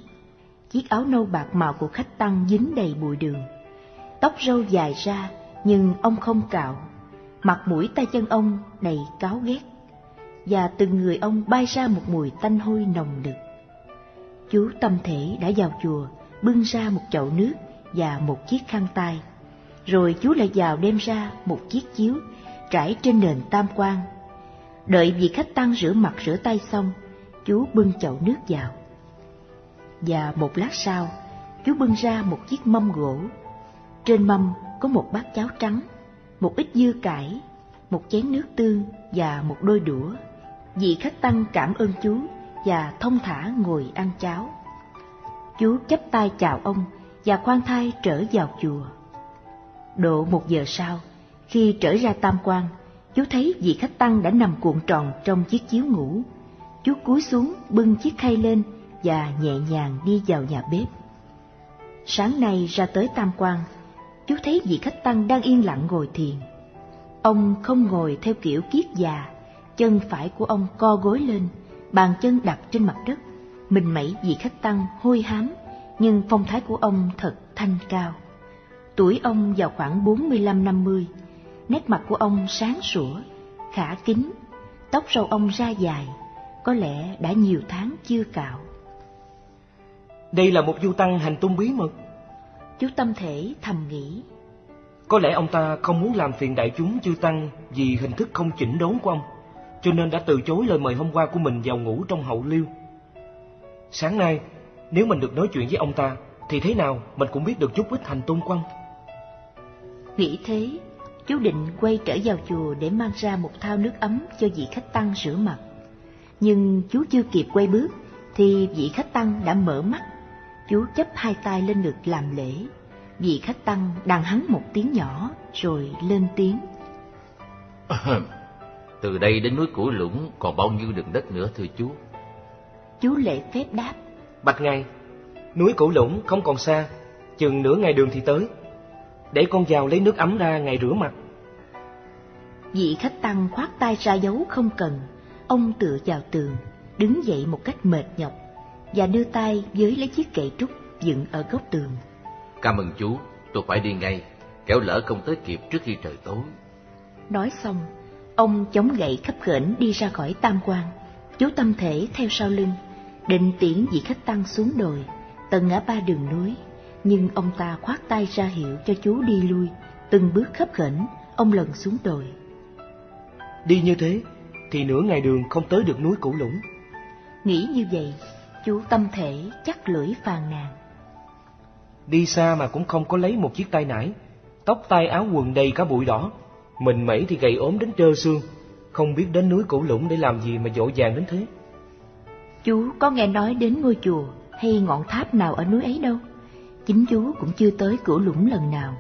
Chiếc áo nâu bạc màu của khách tăng dính đầy bụi đường. Tóc râu dài ra, nhưng ông không cạo. Mặt mũi tay chân ông đầy cáo ghét và từng người ông bay ra một mùi tanh hôi nồng nực. Chú tâm thể đã vào chùa, bưng ra một chậu nước và một chiếc khăn tay, rồi chú lại vào đem ra một chiếc chiếu trải trên nền tam quan. Đợi vị khách tăng rửa mặt rửa tay xong, chú bưng chậu nước vào. Và một lát sau, chú bưng ra một chiếc mâm gỗ. Trên mâm có một bát cháo trắng, một ít dưa cải, một chén nước tương và một đôi đũa vị khách tăng cảm ơn chú và thông thả ngồi ăn cháo. Chú chắp tay chào ông và khoan thai trở vào chùa. Độ một giờ sau, khi trở ra tam quan, chú thấy vị khách tăng đã nằm cuộn tròn trong chiếc chiếu ngủ. Chú cúi xuống bưng chiếc khay lên và nhẹ nhàng đi vào nhà bếp. Sáng nay ra tới tam quan, chú thấy vị khách tăng đang yên lặng ngồi thiền. Ông không ngồi theo kiểu kiết già chân phải của ông co gối lên, bàn chân đặt trên mặt đất, mình mẩy vị khách tăng hôi hám, nhưng phong thái của ông thật thanh cao. Tuổi ông vào khoảng 45-50, nét mặt của ông sáng sủa, khả kính, tóc râu ông ra dài, có lẽ đã nhiều tháng chưa cạo. Đây là một du tăng hành tung bí mật. Chú tâm thể thầm nghĩ. Có lẽ ông ta không muốn làm phiền đại chúng chư tăng vì hình thức không chỉnh đốn của ông cho nên đã từ chối lời mời hôm qua của mình vào ngủ trong hậu liêu. Sáng nay, nếu mình được nói chuyện với ông ta, thì thế nào mình cũng biết được chút ít hành tung của ông. Nghĩ thế, chú định quay trở vào chùa để mang ra một thao nước ấm cho vị khách tăng rửa mặt. Nhưng chú chưa kịp quay bước, thì vị khách tăng đã mở mắt. Chú chấp hai tay lên ngực làm lễ. Vị khách tăng đàn hắn một tiếng nhỏ, rồi lên tiếng. Từ đây đến núi Cửu Lũng còn bao nhiêu đường đất nữa thưa chú? Chú lễ phép đáp. Bạch ngài, núi Cửu Lũng không còn xa, chừng nửa ngày đường thì tới. Để con vào lấy nước ấm ra ngày rửa mặt. Vị khách tăng khoát tay ra dấu không cần, ông tựa vào tường, đứng dậy một cách mệt nhọc và đưa tay với lấy chiếc kệ trúc dựng ở góc tường. Cảm ơn chú, tôi phải đi ngay, kéo lỡ không tới kịp trước khi trời tối. Nói xong, ông chống gậy khắp khểnh đi ra khỏi tam quan, chú tâm thể theo sau lưng, định tiễn vị khách tăng xuống đồi, tận ngã ba đường núi, nhưng ông ta khoát tay ra hiệu cho chú đi lui, từng bước khắp khểnh, ông lần xuống đồi. Đi như thế, thì nửa ngày đường không tới được núi Cửu Lũng. Nghĩ như vậy, chú tâm thể chắc lưỡi phàn nàn. Đi xa mà cũng không có lấy một chiếc tay nải, tóc tai áo quần đầy cả bụi đỏ. Mình mẩy thì gầy ốm đến trơ xương, không biết đến núi Cửu Lũng để làm gì mà dỗ dàng đến thế. Chú có nghe nói đến ngôi chùa hay ngọn tháp nào ở núi ấy đâu. Chính chú cũng chưa tới Cửu Lũng lần nào,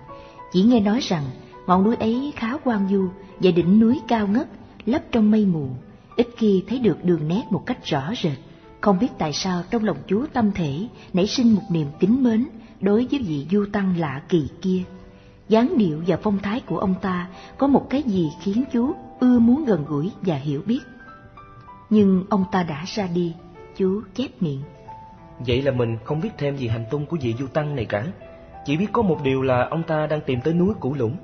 chỉ nghe nói rằng ngọn núi ấy khá quang du và đỉnh núi cao ngất, lấp trong mây mù, ít khi thấy được đường nét một cách rõ rệt. Không biết tại sao trong lòng chú tâm thể nảy sinh một niềm kính mến đối với vị du tăng lạ kỳ kia dáng điệu và phong thái của ông ta có một cái gì khiến chú ưa muốn gần gũi và hiểu biết. Nhưng ông ta đã ra đi, chú chép miệng. Vậy là mình không biết thêm gì hành tung của vị du tăng này cả. Chỉ biết có một điều là ông ta đang tìm tới núi Cửu Lũng.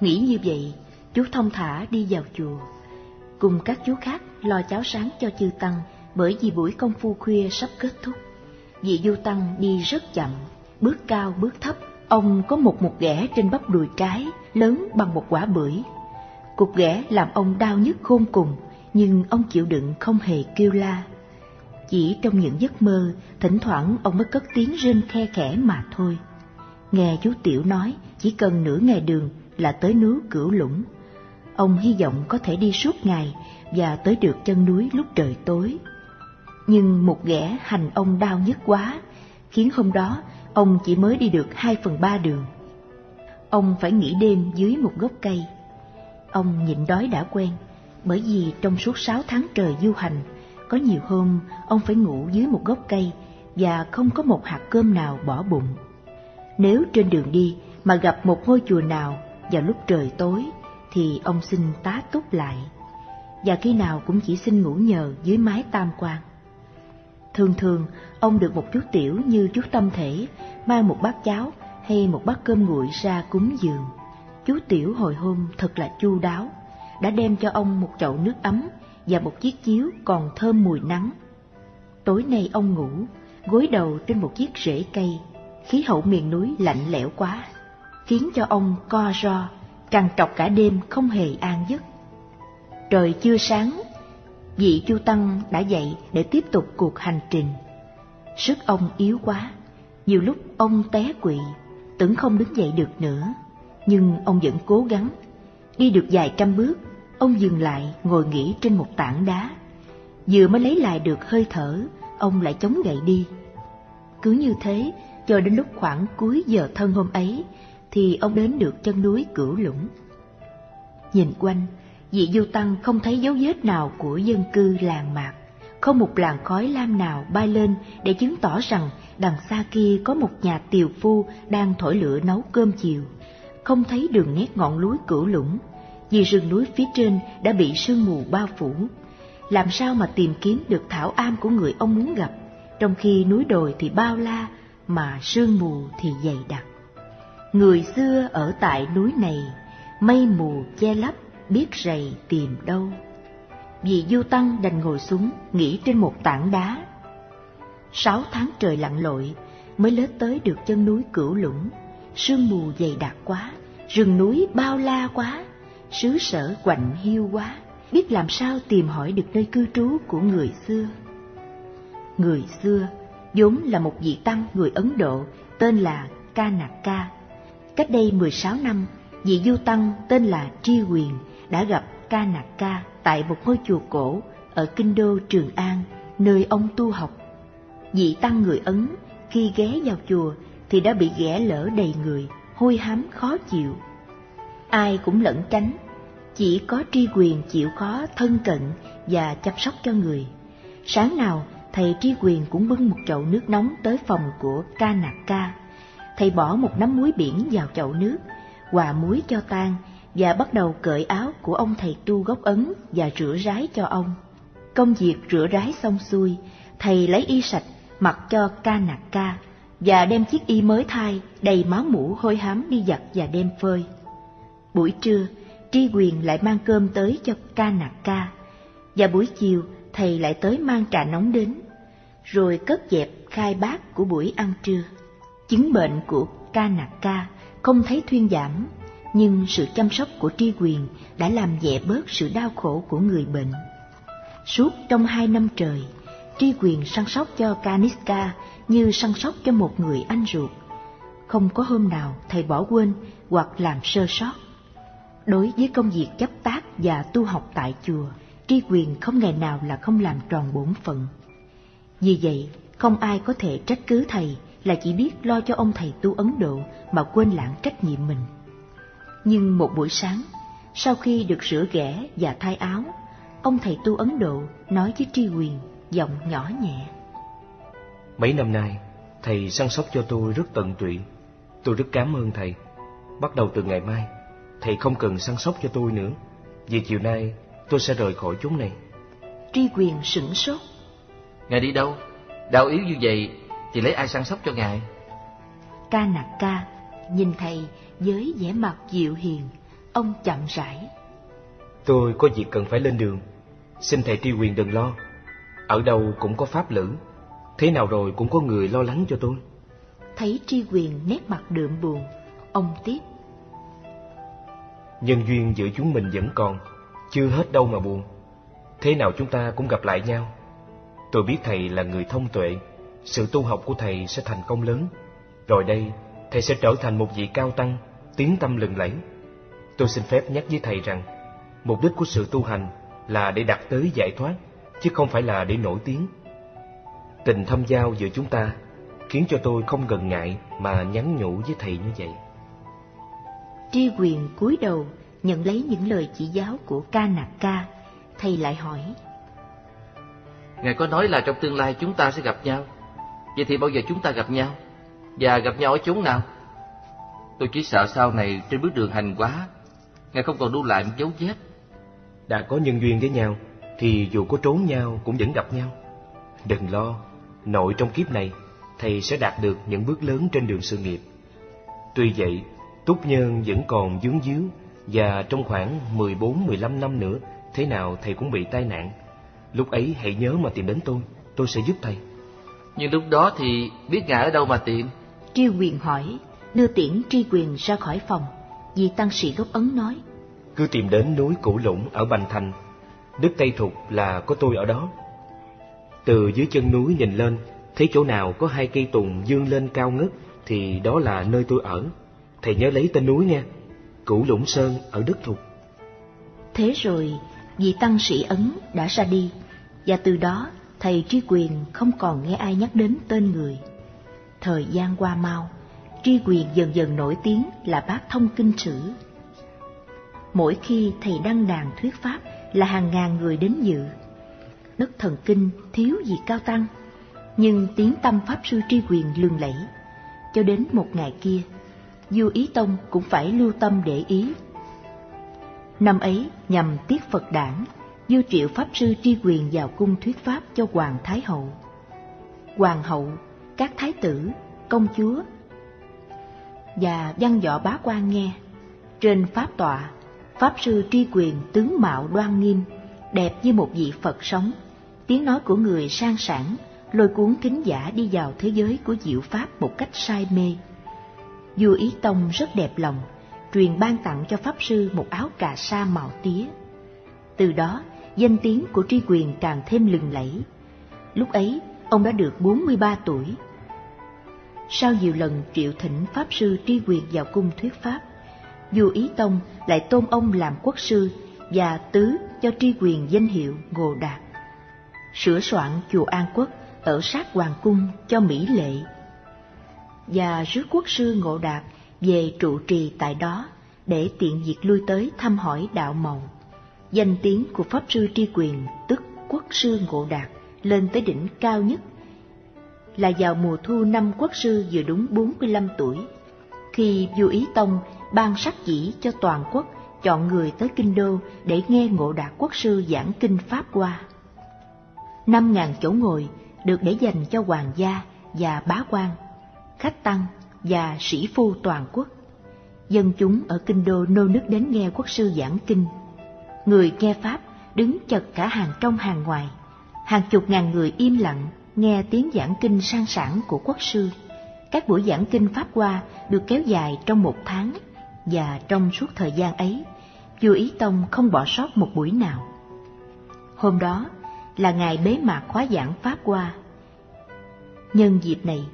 Nghĩ như vậy, chú thông thả đi vào chùa, cùng các chú khác lo cháo sáng cho chư tăng bởi vì buổi công phu khuya sắp kết thúc. Vị du tăng đi rất chậm, bước cao bước thấp, ông có một một ghẻ trên bắp đùi trái lớn bằng một quả bưởi. Cục ghẻ làm ông đau nhức khôn cùng, nhưng ông chịu đựng không hề kêu la. Chỉ trong những giấc mơ, thỉnh thoảng ông mới cất tiếng rên khe khẽ mà thôi. Nghe chú Tiểu nói, chỉ cần nửa ngày đường là tới núi Cửu Lũng. Ông hy vọng có thể đi suốt ngày và tới được chân núi lúc trời tối. Nhưng một ghẻ hành ông đau nhức quá, khiến hôm đó ông chỉ mới đi được hai phần ba đường. Ông phải nghỉ đêm dưới một gốc cây. Ông nhịn đói đã quen, bởi vì trong suốt sáu tháng trời du hành, có nhiều hôm ông phải ngủ dưới một gốc cây và không có một hạt cơm nào bỏ bụng. Nếu trên đường đi mà gặp một ngôi chùa nào vào lúc trời tối thì ông xin tá túc lại và khi nào cũng chỉ xin ngủ nhờ dưới mái tam quan. Thường thường, ông được một chú tiểu như chú tâm thể mang một bát cháo hay một bát cơm nguội ra cúng dường. Chú tiểu hồi hôm thật là chu đáo, đã đem cho ông một chậu nước ấm và một chiếc chiếu còn thơm mùi nắng. Tối nay ông ngủ, gối đầu trên một chiếc rễ cây, khí hậu miền núi lạnh lẽo quá, khiến cho ông co ro, trằn trọc cả đêm không hề an giấc. Trời chưa sáng, vị chu tăng đã dậy để tiếp tục cuộc hành trình. Sức ông yếu quá, nhiều lúc ông té quỵ, tưởng không đứng dậy được nữa, nhưng ông vẫn cố gắng. Đi được vài trăm bước, ông dừng lại ngồi nghỉ trên một tảng đá. Vừa mới lấy lại được hơi thở, ông lại chống gậy đi. Cứ như thế, cho đến lúc khoảng cuối giờ thân hôm ấy, thì ông đến được chân núi Cửu Lũng. Nhìn quanh, vị du tăng không thấy dấu vết nào của dân cư làng mạc, không một làn khói lam nào bay lên để chứng tỏ rằng đằng xa kia có một nhà tiều phu đang thổi lửa nấu cơm chiều. Không thấy đường nét ngọn núi Cửu Lũng, vì rừng núi phía trên đã bị sương mù bao phủ. Làm sao mà tìm kiếm được thảo am của người ông muốn gặp, trong khi núi đồi thì bao la, mà sương mù thì dày đặc. Người xưa ở tại núi này, mây mù che lấp, biết rầy tìm đâu. Vị du tăng đành ngồi xuống, nghỉ trên một tảng đá. Sáu tháng trời lặn lội, mới lết tới được chân núi Cửu Lũng, sương mù dày đặc quá, rừng núi bao la quá, xứ sở quạnh hiu quá, biết làm sao tìm hỏi được nơi cư trú của người xưa. người xưa, vốn là một vị tăng người Ấn Độ tên là Kanaka. Cách đây 16 năm, vị du tăng tên là Tri Quyền đã gặp Kanaka tại một ngôi chùa cổ ở kinh đô Trường An, nơi ông tu học. Vị tăng người Ấn khi ghé vào chùa thì đã bị ghẻ lỡ đầy người, hôi hám khó chịu. Ai cũng lẩn tránh, chỉ có tri quyền chịu khó thân cận và chăm sóc cho người. Sáng nào, thầy tri quyền cũng bưng một chậu nước nóng tới phòng của Kanaka. Thầy bỏ một nắm muối biển vào chậu nước, hòa muối cho tan và bắt đầu cởi áo của ông thầy tu gốc Ấn và rửa rái cho ông. Công việc rửa rái xong xuôi, thầy lấy y sạch mặc cho Kanaka và đem chiếc y mới thay đầy máu mũ hôi hám đi giặt và đem phơi. Buổi trưa, tri quyền lại mang cơm tới cho Kanaka và buổi chiều thầy lại tới mang trà nóng đến, rồi cất dẹp khai bát của buổi ăn trưa. Chứng bệnh của Kanaka không thấy thuyên giảm, nhưng sự chăm sóc của tri quyền đã làm nhẹ bớt sự đau khổ của người bệnh. Suốt trong hai năm trời, tri quyền săn sóc cho Kaniska như săn sóc cho một người anh ruột. Không có hôm nào thầy bỏ quên hoặc làm sơ sót. Đối với công việc chấp tác và tu học tại chùa, tri quyền không ngày nào là không làm tròn bổn phận. Vì vậy, không ai có thể trách cứ thầy là chỉ biết lo cho ông thầy tu Ấn Độ mà quên lãng trách nhiệm mình. Nhưng một buổi sáng, sau khi được rửa ghẻ và thay áo, ông thầy tu Ấn Độ nói với tri quyền, giọng nhỏ nhẹ. Mấy năm nay, thầy săn sóc cho tôi rất tận tụy. Tôi rất cảm ơn thầy. Bắt đầu từ ngày mai, thầy không cần săn sóc cho tôi nữa. Vì chiều nay, tôi sẽ rời khỏi chốn này. Tri quyền sửng sốt. Ngài đi đâu? Đau yếu như vậy thì lấy ai săn sóc cho ngài? Ca nạc ca, nhìn thầy với vẻ mặt dịu hiền, ông chậm rãi. Tôi có việc cần phải lên đường. Xin thầy tri quyền đừng lo. Ở đâu cũng có pháp lữ. Thế nào rồi cũng có người lo lắng cho tôi. Thấy tri quyền nét mặt đượm buồn, ông tiếp. Nhân duyên giữa chúng mình vẫn còn, chưa hết đâu mà buồn. Thế nào chúng ta cũng gặp lại nhau. Tôi biết thầy là người thông tuệ, sự tu học của thầy sẽ thành công lớn. Rồi đây, thầy sẽ trở thành một vị cao tăng, tiếng tâm lừng lẫy. Tôi xin phép nhắc với thầy rằng, mục đích của sự tu hành là để đạt tới giải thoát, chứ không phải là để nổi tiếng. Tình thâm giao giữa chúng ta khiến cho tôi không ngần ngại mà nhắn nhủ với thầy như vậy. Tri quyền cúi đầu nhận lấy những lời chỉ giáo của Ca Nạc Ca, thầy lại hỏi. Ngài có nói là trong tương lai chúng ta sẽ gặp nhau. Vậy thì bao giờ chúng ta gặp nhau? Và gặp nhau ở chốn nào? Tôi chỉ sợ sau này trên bước đường hành quá, Ngài không còn lưu lại một dấu vết. Đã có nhân duyên với nhau, thì dù có trốn nhau cũng vẫn gặp nhau. Đừng lo, nội trong kiếp này, thầy sẽ đạt được những bước lớn trên đường sự nghiệp. Tuy vậy, túc nhân vẫn còn dướng díu, và trong khoảng 14-15 năm nữa, thế nào thầy cũng bị tai nạn. Lúc ấy hãy nhớ mà tìm đến tôi, tôi sẽ giúp thầy. Nhưng lúc đó thì biết ngài ở đâu mà tìm? Tri quyền hỏi, đưa tiễn tri quyền ra khỏi phòng. Vì tăng sĩ gốc Ấn nói, Cứ tìm đến núi Cửu Lũng ở Bành Thành, Đức Tây Thục là có tôi ở đó. Từ dưới chân núi nhìn lên, thấy chỗ nào có hai cây tùng dương lên cao ngất thì đó là nơi tôi ở. Thầy nhớ lấy tên núi nha, Cửu Lũng Sơn ở Đức Thục. Thế rồi, vị tăng sĩ Ấn đã ra đi, và từ đó thầy tri quyền không còn nghe ai nhắc đến tên người. Thời gian qua mau, tri quyền dần dần nổi tiếng là bác thông kinh sử. Mỗi khi thầy đăng đàn thuyết pháp là hàng ngàn người đến dự. Đất thần kinh thiếu gì cao tăng, nhưng tiếng tâm pháp sư tri quyền lừng lẫy. Cho đến một ngày kia, Du Ý Tông cũng phải lưu tâm để ý. Năm ấy, nhằm tiết Phật đản, Du Triệu Pháp Sư tri quyền vào cung thuyết pháp cho Hoàng Thái Hậu. Hoàng hậu, các thái tử, công chúa và văn võ bá quan nghe. Trên pháp tọa, Pháp Sư tri quyền tướng mạo đoan nghiêm, đẹp như một vị Phật sống. Tiếng nói của người sang sảng, lôi cuốn kính giả đi vào thế giới của diệu pháp một cách say mê. Vua Ý Tông rất đẹp lòng, truyền ban tặng cho Pháp Sư một áo cà sa màu tía. Từ đó, danh tiếng của tri quyền càng thêm lừng lẫy. Lúc ấy, ông đã được 43 tuổi. Sau nhiều lần triệu thỉnh Pháp Sư tri quyền vào cung thuyết Pháp, dù Ý Tông lại tôn ông làm quốc sư và tứ cho tri quyền danh hiệu Ngô Đạt. Sửa soạn chùa An Quốc ở sát Hoàng Cung cho Mỹ Lệ. Và rước quốc sư Ngộ Đạt về trụ trì tại đó để tiện việc lui tới thăm hỏi đạo màu. Danh tiếng của Pháp Sư Tri Quyền tức quốc sư Ngộ Đạt lên tới đỉnh cao nhất là vào mùa thu năm quốc sư vừa đúng 45 tuổi, khi vua Ý Tông ban sắc chỉ cho toàn quốc chọn người tới kinh đô để nghe Ngộ Đạt quốc sư giảng kinh Pháp qua. Năm ngàn chỗ ngồi được để dành cho hoàng gia và bá quan, khách tăng và sĩ phu toàn quốc. Dân chúng ở kinh đô nô nức đến nghe quốc sư giảng kinh. Người nghe Pháp đứng chật cả hàng trong hàng ngoài. Hàng chục ngàn người im lặng nghe tiếng giảng kinh sang sảng của quốc sư. Các buổi giảng kinh Pháp qua được kéo dài trong một tháng và trong suốt thời gian ấy, vua Ý Tông không bỏ sót một buổi nào. Hôm đó là ngày bế mạc khóa giảng Pháp qua. Nhân dịp này,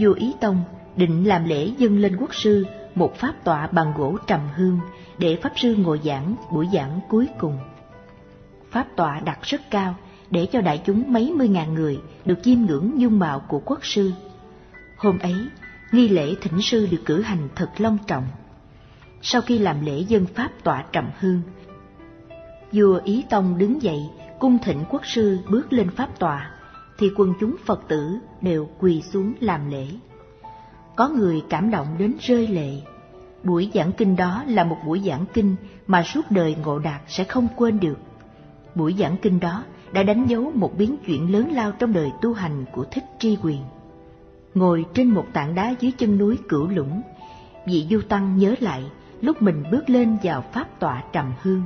vua Ý Tông định làm lễ dâng lên quốc sư một pháp tọa bằng gỗ trầm hương để pháp sư ngồi giảng buổi giảng cuối cùng. Pháp tọa đặt rất cao để cho đại chúng mấy mươi ngàn người được chiêm ngưỡng dung mạo của quốc sư. Hôm ấy, nghi lễ thỉnh sư được cử hành thật long trọng. Sau khi làm lễ dân pháp tọa trầm hương, vua Ý Tông đứng dậy cung thỉnh quốc sư bước lên pháp tọa, thì quần chúng Phật tử đều quỳ xuống làm lễ. Có người cảm động đến rơi lệ. Buổi giảng kinh đó là một buổi giảng kinh mà suốt đời Ngộ Đạt sẽ không quên được. Buổi giảng kinh đó đã đánh dấu một biến chuyển lớn lao trong đời tu hành của Thích Tri Quyền. Ngồi trên một tảng đá dưới chân núi Cửu Lũng, vị Du Tăng nhớ lại lúc mình bước lên vào pháp tọa trầm hương.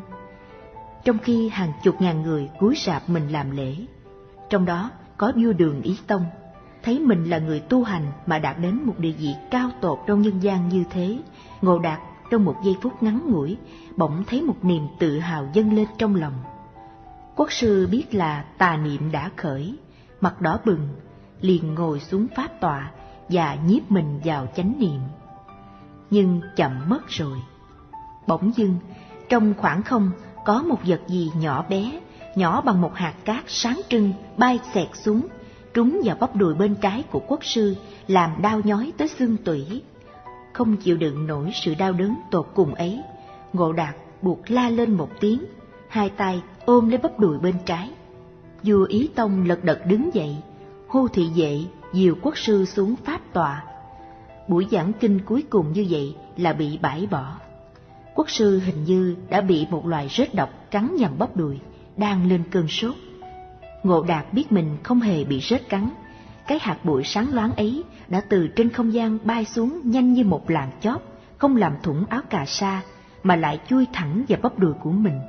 Trong khi hàng chục ngàn người cúi sạp mình làm lễ, trong đó có vua đường Ý Tông, thấy mình là người tu hành mà đạt đến một địa vị cao tột trong nhân gian như thế, Ngộ Đạt trong một giây phút ngắn ngủi, bỗng thấy một niềm tự hào dâng lên trong lòng. Quốc sư biết là tà niệm đã khởi, mặt đỏ bừng, liền ngồi xuống pháp tọa và nhiếp mình vào chánh niệm. Nhưng chậm mất rồi. Bỗng dưng, trong khoảng không có một vật gì nhỏ bé, nhỏ bằng một hạt cát sáng trưng bay xẹt xuống, trúng vào bắp đùi bên trái của quốc sư, làm đau nhói tới xương tủy. Không chịu đựng nổi sự đau đớn tột cùng ấy, Ngộ Đạt buộc la lên một tiếng, hai tay ôm lấy bắp đùi bên trái. Vua Ý Tông lật đật đứng dậy, hô thị vệ dìu quốc sư xuống pháp tòa. Buổi giảng kinh cuối cùng như vậy là bị bãi bỏ. Quốc sư hình như đã bị một loài rết độc cắn nhầm bắp đùi, đang lên cơn sốt. Ngộ Đạt biết mình không hề bị rết cắn, cái hạt bụi sáng loáng ấy đã từ trên không gian bay xuống nhanh như một làn chóp, không làm thủng áo cà sa mà lại chui thẳng vào bắp đùi của mình.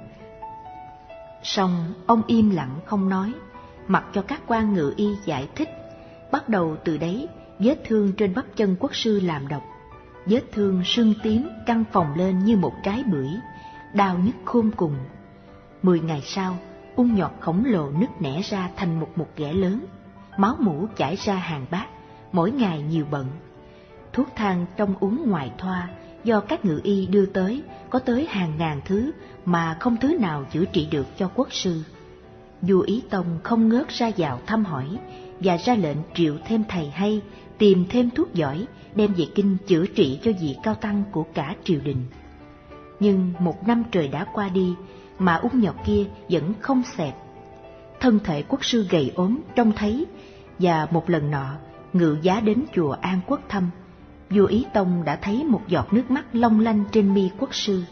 Song ông im lặng không nói, mặc cho các quan ngự y giải thích. Bắt đầu từ đấy, vết thương trên bắp chân quốc sư làm độc. Vết thương sưng tím căng phồng lên như một trái bưởi, đau nhức khôn cùng. Mười ngày sau, ung nhọt khổng lồ nứt nẻ ra thành một một ghẻ lớn, máu mũ chảy ra hàng bát, mỗi ngày nhiều bận. Thuốc thang trong uống ngoài thoa do các ngự y đưa tới có tới hàng ngàn thứ mà không thứ nào chữa trị được cho quốc sư. Vua Ý Tông không ngớt ra vào thăm hỏi và ra lệnh triệu thêm thầy hay, tìm thêm thuốc giỏi, đem về kinh chữa trị cho vị cao tăng của cả triều đình. Nhưng một năm trời đã qua đi mà ung nhọt kia vẫn không xẹp. Thân thể quốc sư gầy ốm trông thấy và một lần nọ ngự giá đến chùa An Quốc thăm vua Ý Tông đã thấy một giọt nước mắt long lanh trên mi quốc sư.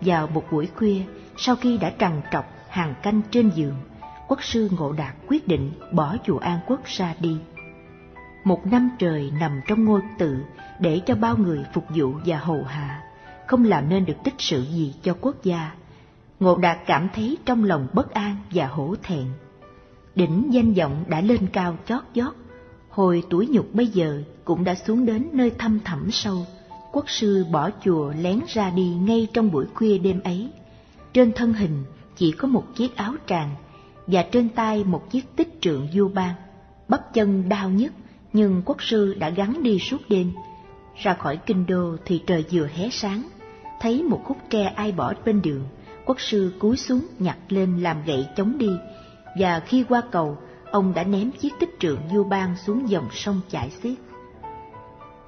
Vào một buổi khuya, sau khi đã trằn trọc hàng canh trên giường, quốc sư Ngộ Đạt quyết định bỏ chùa An Quốc ra đi. Một năm trời nằm trong ngôi tự để cho bao người phục vụ và hầu hạ, không làm nên được tích sự gì cho quốc gia. Ngộ Đạt cảm thấy trong lòng bất an và hổ thẹn. Đỉnh danh vọng đã lên cao chót vót, hồi tuổi nhục bây giờ cũng đã xuống đến nơi thăm thẳm sâu. Quốc sư bỏ chùa lén ra đi ngay trong buổi khuya đêm ấy. Trên thân hình chỉ có một chiếc áo tràng và trên tay một chiếc tích trượng du ban. bắp chân đau nhức, nhưng quốc sư đã gắn đi suốt đêm. Ra khỏi kinh đô thì trời vừa hé sáng, thấy một khúc tre ai bỏ bên đường, quốc sư cúi xuống nhặt lên làm gậy chống đi, và khi qua cầu, ông đã ném chiếc tích trượng du ban xuống dòng sông chảy xiết.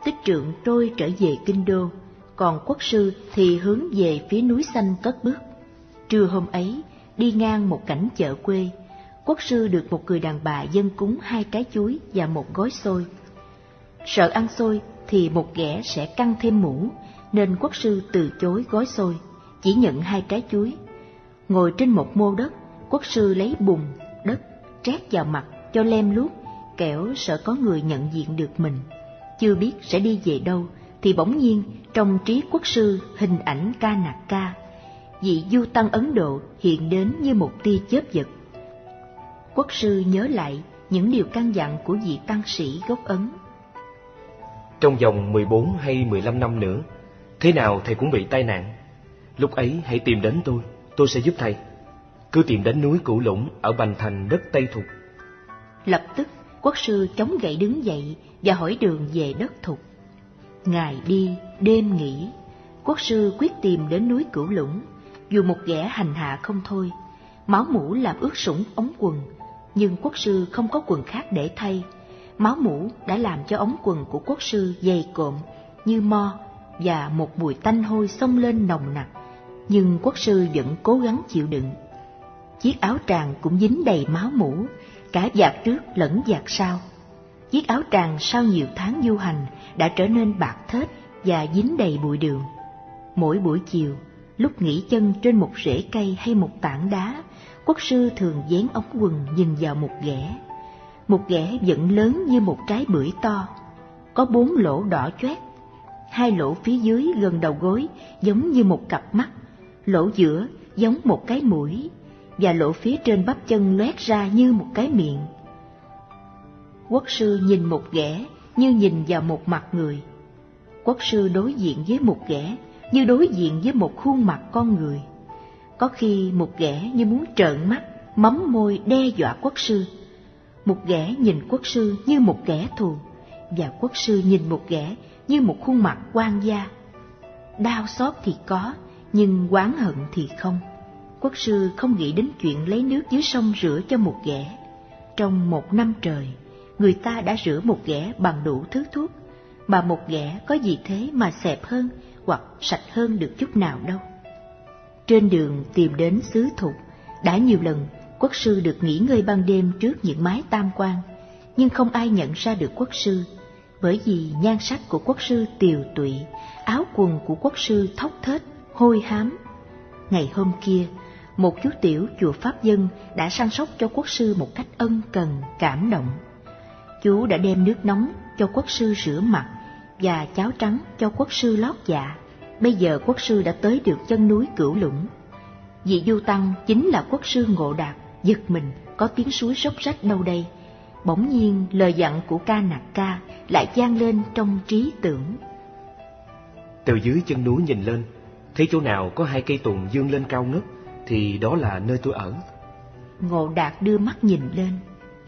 Tích trượng trôi trở về kinh đô, còn quốc sư thì hướng về phía núi xanh cất bước. Trưa hôm ấy, đi ngang một cảnh chợ quê, quốc sư được một người đàn bà dân cúng hai trái chuối và một gói xôi. Sợ ăn xôi thì một ghẻ sẽ căng thêm mũ, nên quốc sư từ chối gói xôi, chỉ nhận hai trái chuối. Ngồi trên một mô đất, quốc sư lấy bùn, trét vào mặt cho lem luốc, kẻo sợ có người nhận diện được mình. Chưa biết sẽ đi về đâu, thì bỗng nhiên trong trí quốc sư hình ảnh ca nạc ca, vị du tăng Ấn Độ hiện đến như một tia chớp giật. Quốc sư nhớ lại những điều căn dặn của vị tăng sĩ gốc Ấn. Trong vòng 14 hay 15 năm nữa, thế nào thầy cũng bị tai nạn. Lúc ấy hãy tìm đến tôi, tôi sẽ giúp thầy. Cứ tìm đến núi Cửu Lũng ở Bành Thành đất Tây Thục. Lập tức, quốc sư chống gậy đứng dậy và hỏi đường về đất Thục. Ngày đi, đêm nghỉ, quốc sư quyết tìm đến núi Cửu Lũng, dù một ghẻ hành hạ không thôi. Máu mũ làm ướt sũng ống quần, nhưng quốc sư không có quần khác để thay. Máu mũ đã làm cho ống quần của quốc sư dày cộm như mo và một mùi tanh hôi xông lên nồng nặc, nhưng quốc sư vẫn cố gắng chịu đựng. Chiếc áo tràng cũng dính đầy máu mũ, cả vạt trước lẫn vạt sau. Chiếc áo tràng sau nhiều tháng du hành đã trở nên bạc thết và dính đầy bụi đường. Mỗi buổi chiều, lúc nghỉ chân trên một rễ cây hay một tảng đá, quốc sư thường dán ống quần nhìn vào một ghẻ. Một ghẻ vẫn lớn như một trái bưởi to, có bốn lỗ đỏ choét. Hai lỗ phía dưới gần đầu gối giống như một cặp mắt, lỗ giữa giống một cái mũi, và lỗ phía trên bắp chân loét ra như một cái miệng. Quốc sư nhìn một ghẻ như nhìn vào một mặt người. Quốc sư đối diện với một ghẻ như đối diện với một khuôn mặt con người. Có khi một ghẻ như muốn trợn mắt, mắm môi đe dọa quốc sư. Một ghẻ nhìn quốc sư như một kẻ thù, và quốc sư nhìn một ghẻ như một khuôn mặt quan gia. Đau xót thì có, nhưng oán hận thì không. Quốc sư không nghĩ đến chuyện lấy nước dưới sông rửa cho một ghẻ. Trong một năm trời, người ta đã rửa một ghẻ bằng đủ thứ thuốc, mà một ghẻ có gì thế mà xẹp hơn hoặc sạch hơn được chút nào đâu. Trên đường tìm đến xứ thục, đã nhiều lần quốc sư được nghỉ ngơi ban đêm trước những mái tam quan, nhưng không ai nhận ra được quốc sư, bởi vì nhan sắc của quốc sư tiều tụy, áo quần của quốc sư thóc thết, hôi hám. Ngày hôm kia, một chú tiểu chùa Pháp Dân đã săn sóc cho quốc sư một cách ân cần, cảm động. Chú đã đem nước nóng cho quốc sư rửa mặt và cháo trắng cho quốc sư lót dạ. Bây giờ quốc sư đã tới được chân núi Cửu Lũng. Vị Du Tăng chính là quốc sư Ngộ Đạt, giật mình có tiếng suối róc rách đâu đây. Bỗng nhiên lời dặn của ca nạc ca lại gian lên trong trí tưởng. Từ dưới chân núi nhìn lên, thấy chỗ nào có hai cây tùng dương lên cao ngất, thì đó là nơi tôi ở. Ngộ Đạt đưa mắt nhìn lên,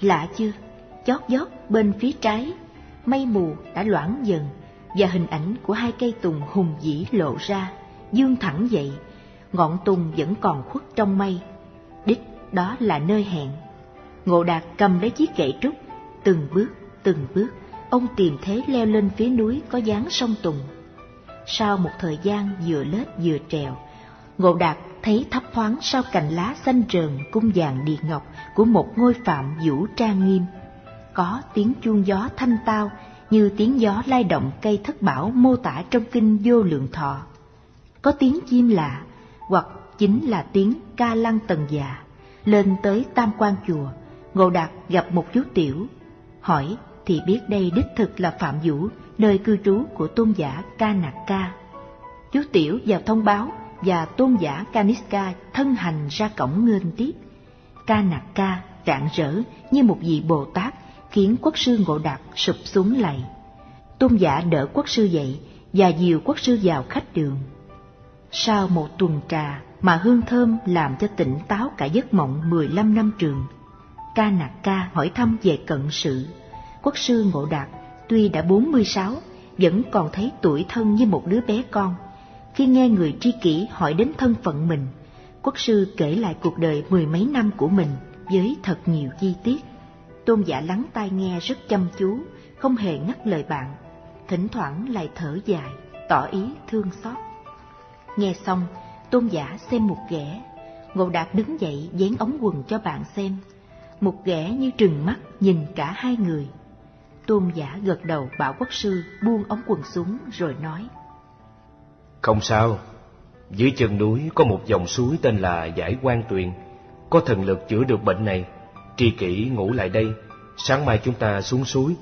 lạ chưa? Chót vót bên phía trái, mây mù đã loãng dần và hình ảnh của hai cây tùng hùng vĩ lộ ra, dương thẳng dậy, ngọn tùng vẫn còn khuất trong mây. Đích đó là nơi hẹn. Ngộ Đạt cầm lấy chiếc gậy trúc, từng bước, từng bước, ông tìm thế leo lên phía núi có dáng sông Tùng. Sau một thời gian vừa lết vừa trèo, Ngộ Đạt thấy thấp thoáng sau cành lá xanh rờn cung vàng địa ngọc của một ngôi phạm vũ trang nghiêm. Có tiếng chuông gió thanh tao như tiếng gió lay động cây thất bảo mô tả trong kinh vô lượng thọ. Có tiếng chim lạ, hoặc chính là tiếng ca lăng tần già. Lên tới tam quan chùa, Ngộ Đạt gặp một chú tiểu. Hỏi thì biết đây đích thực là Phạm Vũ, nơi cư trú của tôn giả Ca Nạc Ca. Chú tiểu vào thông báo và tôn giả Kaniska thân hành ra cổng nghênh tiếp. Ca Nạc Ca rạng rỡ như một vị Bồ Tát khiến quốc sư Ngộ Đạt sụp xuống lạy. Tôn giả đỡ quốc sư dậy và dìu quốc sư vào khách đường. Sau một tuần trà mà hương thơm làm cho tỉnh táo cả giấc mộng 15 năm trường, Ca Nạc Ca hỏi thăm về cận sự. Quốc sư Ngộ Đạt tuy đã 46, vẫn còn thấy tuổi thân như một đứa bé con. Khi nghe người tri kỷ hỏi đến thân phận mình, quốc sư kể lại cuộc đời mười mấy năm của mình với thật nhiều chi tiết. Tôn giả lắng tai nghe rất chăm chú, không hề ngắt lời bạn, thỉnh thoảng lại thở dài, tỏ ý thương xót. Nghe xong, tôn giả xem một ghẻ, Ngộ Đạt đứng dậy dán ống quần cho bạn xem. Một ghẻ như trừng mắt nhìn cả hai người. Tôn giả gật đầu bảo quốc sư buông ống quần xuống rồi nói. Không sao, dưới chân núi có một dòng suối tên là Giải Quan Tuyền, có thần lực chữa được bệnh này. Tri kỷ ngủ lại đây, sáng mai chúng ta xuống suối,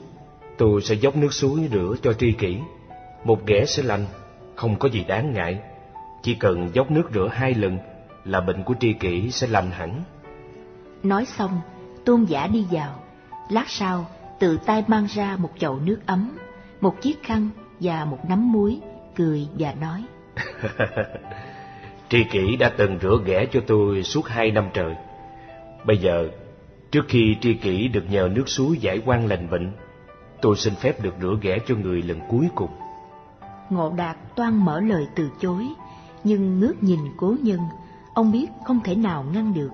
tôi sẽ dốc nước suối rửa cho tri kỷ. Một ghẻ sẽ lành, không có gì đáng ngại. Chỉ cần dốc nước rửa hai lần là bệnh của tri kỷ sẽ lành hẳn. Nói xong, tôn giả đi vào. Lát sau, tự tay mang ra một chậu nước ấm, một chiếc khăn và một nắm muối, cười và nói. tri kỷ đã từng rửa ghẻ cho tôi suốt hai năm trời. Bây giờ, trước khi tri kỷ được nhờ nước suối giải quan lành bệnh, tôi xin phép được rửa ghẻ cho người lần cuối cùng. Ngộ Đạt toan mở lời từ chối, nhưng ngước nhìn cố nhân, ông biết không thể nào ngăn được.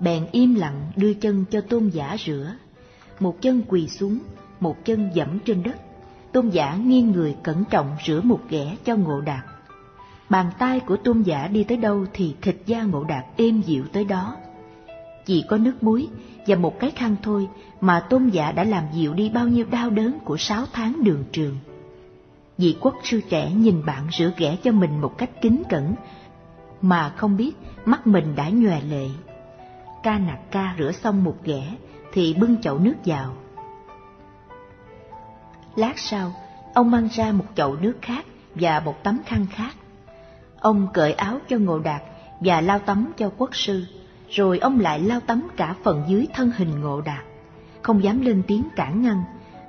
Bèn im lặng đưa chân cho tôn giả rửa. Một chân quỳ xuống, một chân dẫm trên đất. Tôn giả nghiêng người cẩn trọng rửa một ghẻ cho ngộ đạt. Bàn tay của tôn giả đi tới đâu thì thịt da ngộ đạt êm dịu tới đó. Chỉ có nước muối và một cái khăn thôi mà tôn giả đã làm dịu đi bao nhiêu đau đớn của sáu tháng đường trường. Vị quốc sư trẻ nhìn bạn rửa ghẻ cho mình một cách kính cẩn, mà không biết mắt mình đã nhòe lệ. Ca nạc ca rửa xong một ghẻ thì bưng chậu nước vào. Lát sau, ông mang ra một chậu nước khác và một tấm khăn khác. Ông cởi áo cho Ngộ Đạt và lao tắm cho quốc sư, rồi ông lại lao tắm cả phần dưới thân hình Ngộ Đạt. Không dám lên tiếng cản ngăn,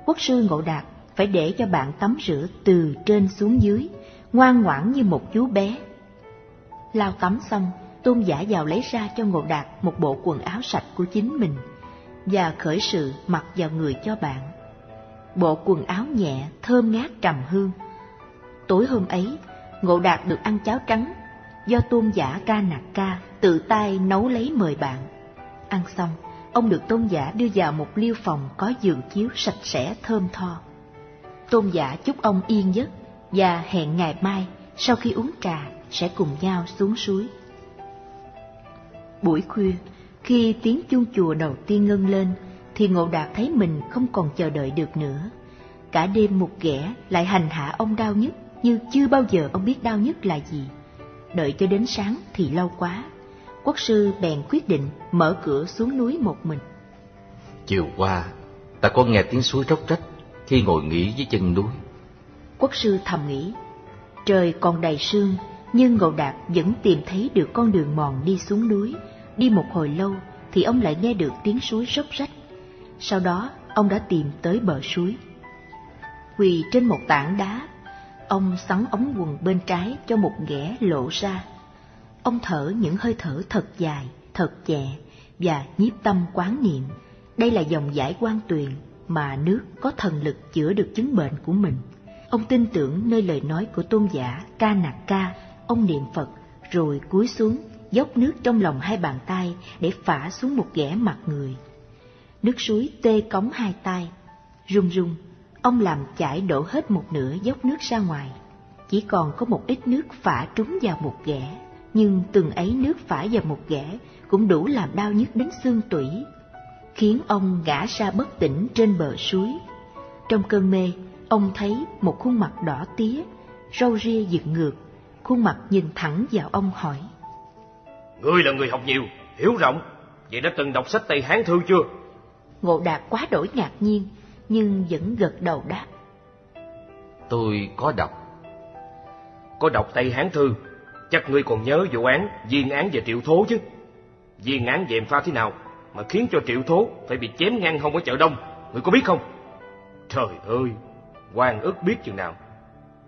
quốc sư Ngộ Đạt phải để cho bạn tắm rửa từ trên xuống dưới, ngoan ngoãn như một chú bé. Lao tắm xong, tôn giả vào lấy ra cho Ngộ Đạt một bộ quần áo sạch của chính mình và khởi sự mặc vào người cho bạn. Bộ quần áo nhẹ, thơm ngát trầm hương. Tối hôm ấy, Ngộ Đạt được ăn cháo trắng do tôn giả ca nạc ca tự tay nấu lấy mời bạn. Ăn xong, ông được tôn giả đưa vào một liêu phòng có giường chiếu sạch sẽ thơm tho. Tôn giả chúc ông yên giấc và hẹn ngày mai sau khi uống trà sẽ cùng nhau xuống suối. Buổi khuya, khi tiếng chuông chùa đầu tiên ngân lên, thì Ngộ Đạt thấy mình không còn chờ đợi được nữa. Cả đêm một ghẻ lại hành hạ ông đau nhất như chưa bao giờ ông biết đau nhất là gì. Đợi cho đến sáng thì lâu quá. Quốc sư bèn quyết định mở cửa xuống núi một mình. Chiều qua, ta có nghe tiếng suối róc rách khi ngồi nghỉ dưới chân núi. Quốc sư thầm nghĩ, trời còn đầy sương, nhưng Ngộ Đạt vẫn tìm thấy được con đường mòn đi xuống núi. Đi một hồi lâu thì ông lại nghe được tiếng suối róc rách. Sau đó ông đã tìm tới bờ suối. Quỳ trên một tảng đá, ông sắn ống quần bên trái cho một ghẻ lộ ra. Ông thở những hơi thở thật dài, thật nhẹ và nhiếp tâm quán niệm. Đây là dòng giải quan tuyền mà nước có thần lực chữa được chứng bệnh của mình. Ông tin tưởng nơi lời nói của tôn giả Ca Nạc Ca, ông niệm Phật rồi cúi xuống, dốc nước trong lòng hai bàn tay để phả xuống một ghẻ mặt người. Nước suối tê cống hai tay, rung rung, ông làm chảy đổ hết một nửa dốc nước ra ngoài. Chỉ còn có một ít nước phả trúng vào một ghẻ, nhưng từng ấy nước phả vào một ghẻ cũng đủ làm đau nhức đến xương tủy, khiến ông ngã ra bất tỉnh trên bờ suối. Trong cơn mê, ông thấy một khuôn mặt đỏ tía, râu ria giật ngược, khuôn mặt nhìn thẳng vào ông hỏi. Ngươi là người học nhiều, hiểu rộng, vậy đã từng đọc sách Tây Hán thư chưa? Ngộ Đạt quá đổi ngạc nhiên, nhưng vẫn gật đầu đáp. Tôi có đọc. Có đọc Tây Hán thư, chắc ngươi còn nhớ vụ án viên án về triệu thố chứ. Viên án dèm pha thế nào mà khiến cho triệu thố phải bị chém ngang hông ở chợ đông, ngươi có biết không? Trời ơi, quan ức biết chừng nào.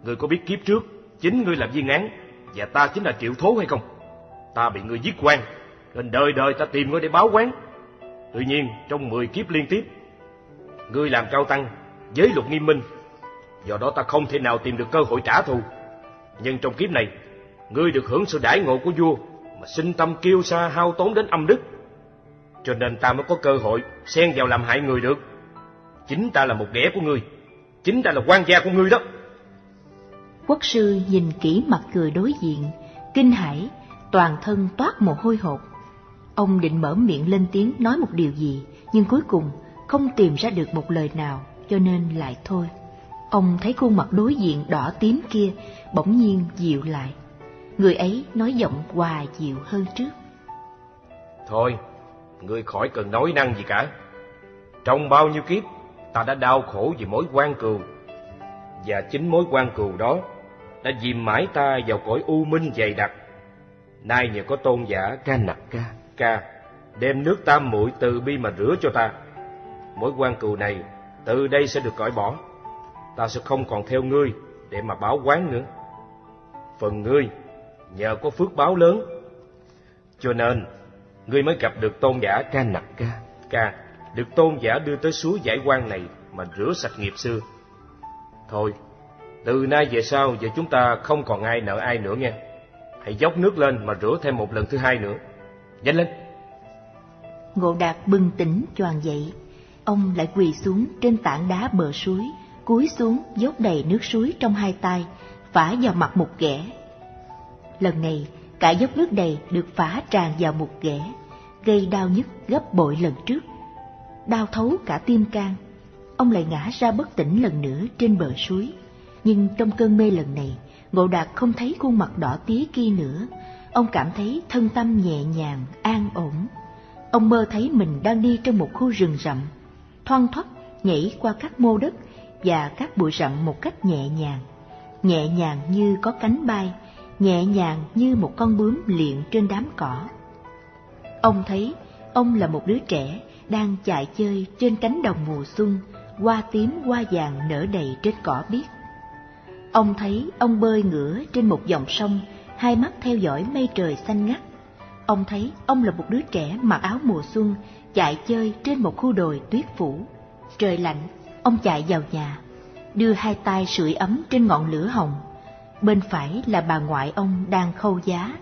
Ngươi có biết kiếp trước, chính ngươi làm viên án, và ta chính là triệu thố hay không? Ta bị ngươi giết quan, nên đời đời ta tìm ngươi để báo quán. Tuy nhiên, trong mười kiếp liên tiếp, ngươi làm cao tăng, giới luật nghiêm minh, do đó ta không thể nào tìm được cơ hội trả thù. Nhưng trong kiếp này, ngươi được hưởng sự đãi ngộ của vua mà sinh tâm kiêu sa hao tốn đến âm đức. Cho nên ta mới có cơ hội xen vào làm hại người được. Chính ta là một ghẻ của ngươi, chính ta là quan gia của ngươi đó. Quốc sư nhìn kỹ mặt cười đối diện, kinh hãi, toàn thân toát mồ hôi hột. Ông định mở miệng lên tiếng nói một điều gì, nhưng cuối cùng không tìm ra được một lời nào, cho nên lại thôi. Ông thấy khuôn mặt đối diện đỏ tím kia bỗng nhiên dịu lại. Người ấy nói giọng hòa dịu hơn trước. Thôi, ngươi khỏi cần nói năng gì cả. Trong bao nhiêu kiếp, ta đã đau khổ vì mối quan cừu. Và chính mối quan cừu đó đã dìm mãi ta vào cõi u minh dày đặc. Nay nhờ có tôn giả ca nặc ca, ca, đem nước tam muội từ bi mà rửa cho ta. Mối quan cừu này từ đây sẽ được cởi bỏ. Ta sẽ không còn theo ngươi để mà báo quán nữa. Phần ngươi nhờ có phước báo lớn, cho nên ngươi mới gặp được tôn giả ca nặc ca, ca, được tôn giả đưa tới suối giải quan này mà rửa sạch nghiệp xưa. Thôi, từ nay về sau giờ chúng ta không còn ai nợ ai nữa nghe. Hãy dốc nước lên mà rửa thêm một lần thứ hai nữa. Nhanh lên! Ngộ Đạt bừng tỉnh choàng dậy. Ông lại quỳ xuống trên tảng đá bờ suối, cúi xuống dốc đầy nước suối trong hai tay, phả vào mặt một ghẻ. Lần này, cả dốc nước đầy được phả tràn vào một ghẻ, gây đau nhức gấp bội lần trước. Đau thấu cả tim can, ông lại ngã ra bất tỉnh lần nữa trên bờ suối. Nhưng trong cơn mê lần này, Ngộ Đạt không thấy khuôn mặt đỏ tía kia nữa. Ông cảm thấy thân tâm nhẹ nhàng, an ổn. Ông mơ thấy mình đang đi trong một khu rừng rậm, thoăn thoắt nhảy qua các mô đất và các bụi rậm một cách nhẹ nhàng. Nhẹ nhàng như có cánh bay, nhẹ nhàng như một con bướm liệng trên đám cỏ. Ông thấy ông là một đứa trẻ đang chạy chơi trên cánh đồng mùa xuân, hoa tím hoa vàng nở đầy trên cỏ biếc. Ông thấy ông bơi ngửa trên một dòng sông, hai mắt theo dõi mây trời xanh ngắt. Ông thấy ông là một đứa trẻ mặc áo mùa xuân, chạy chơi trên một khu đồi tuyết phủ. Trời lạnh, ông chạy vào nhà, đưa hai tay sưởi ấm trên ngọn lửa hồng. Bên phải là bà ngoại ông đang khâu giá,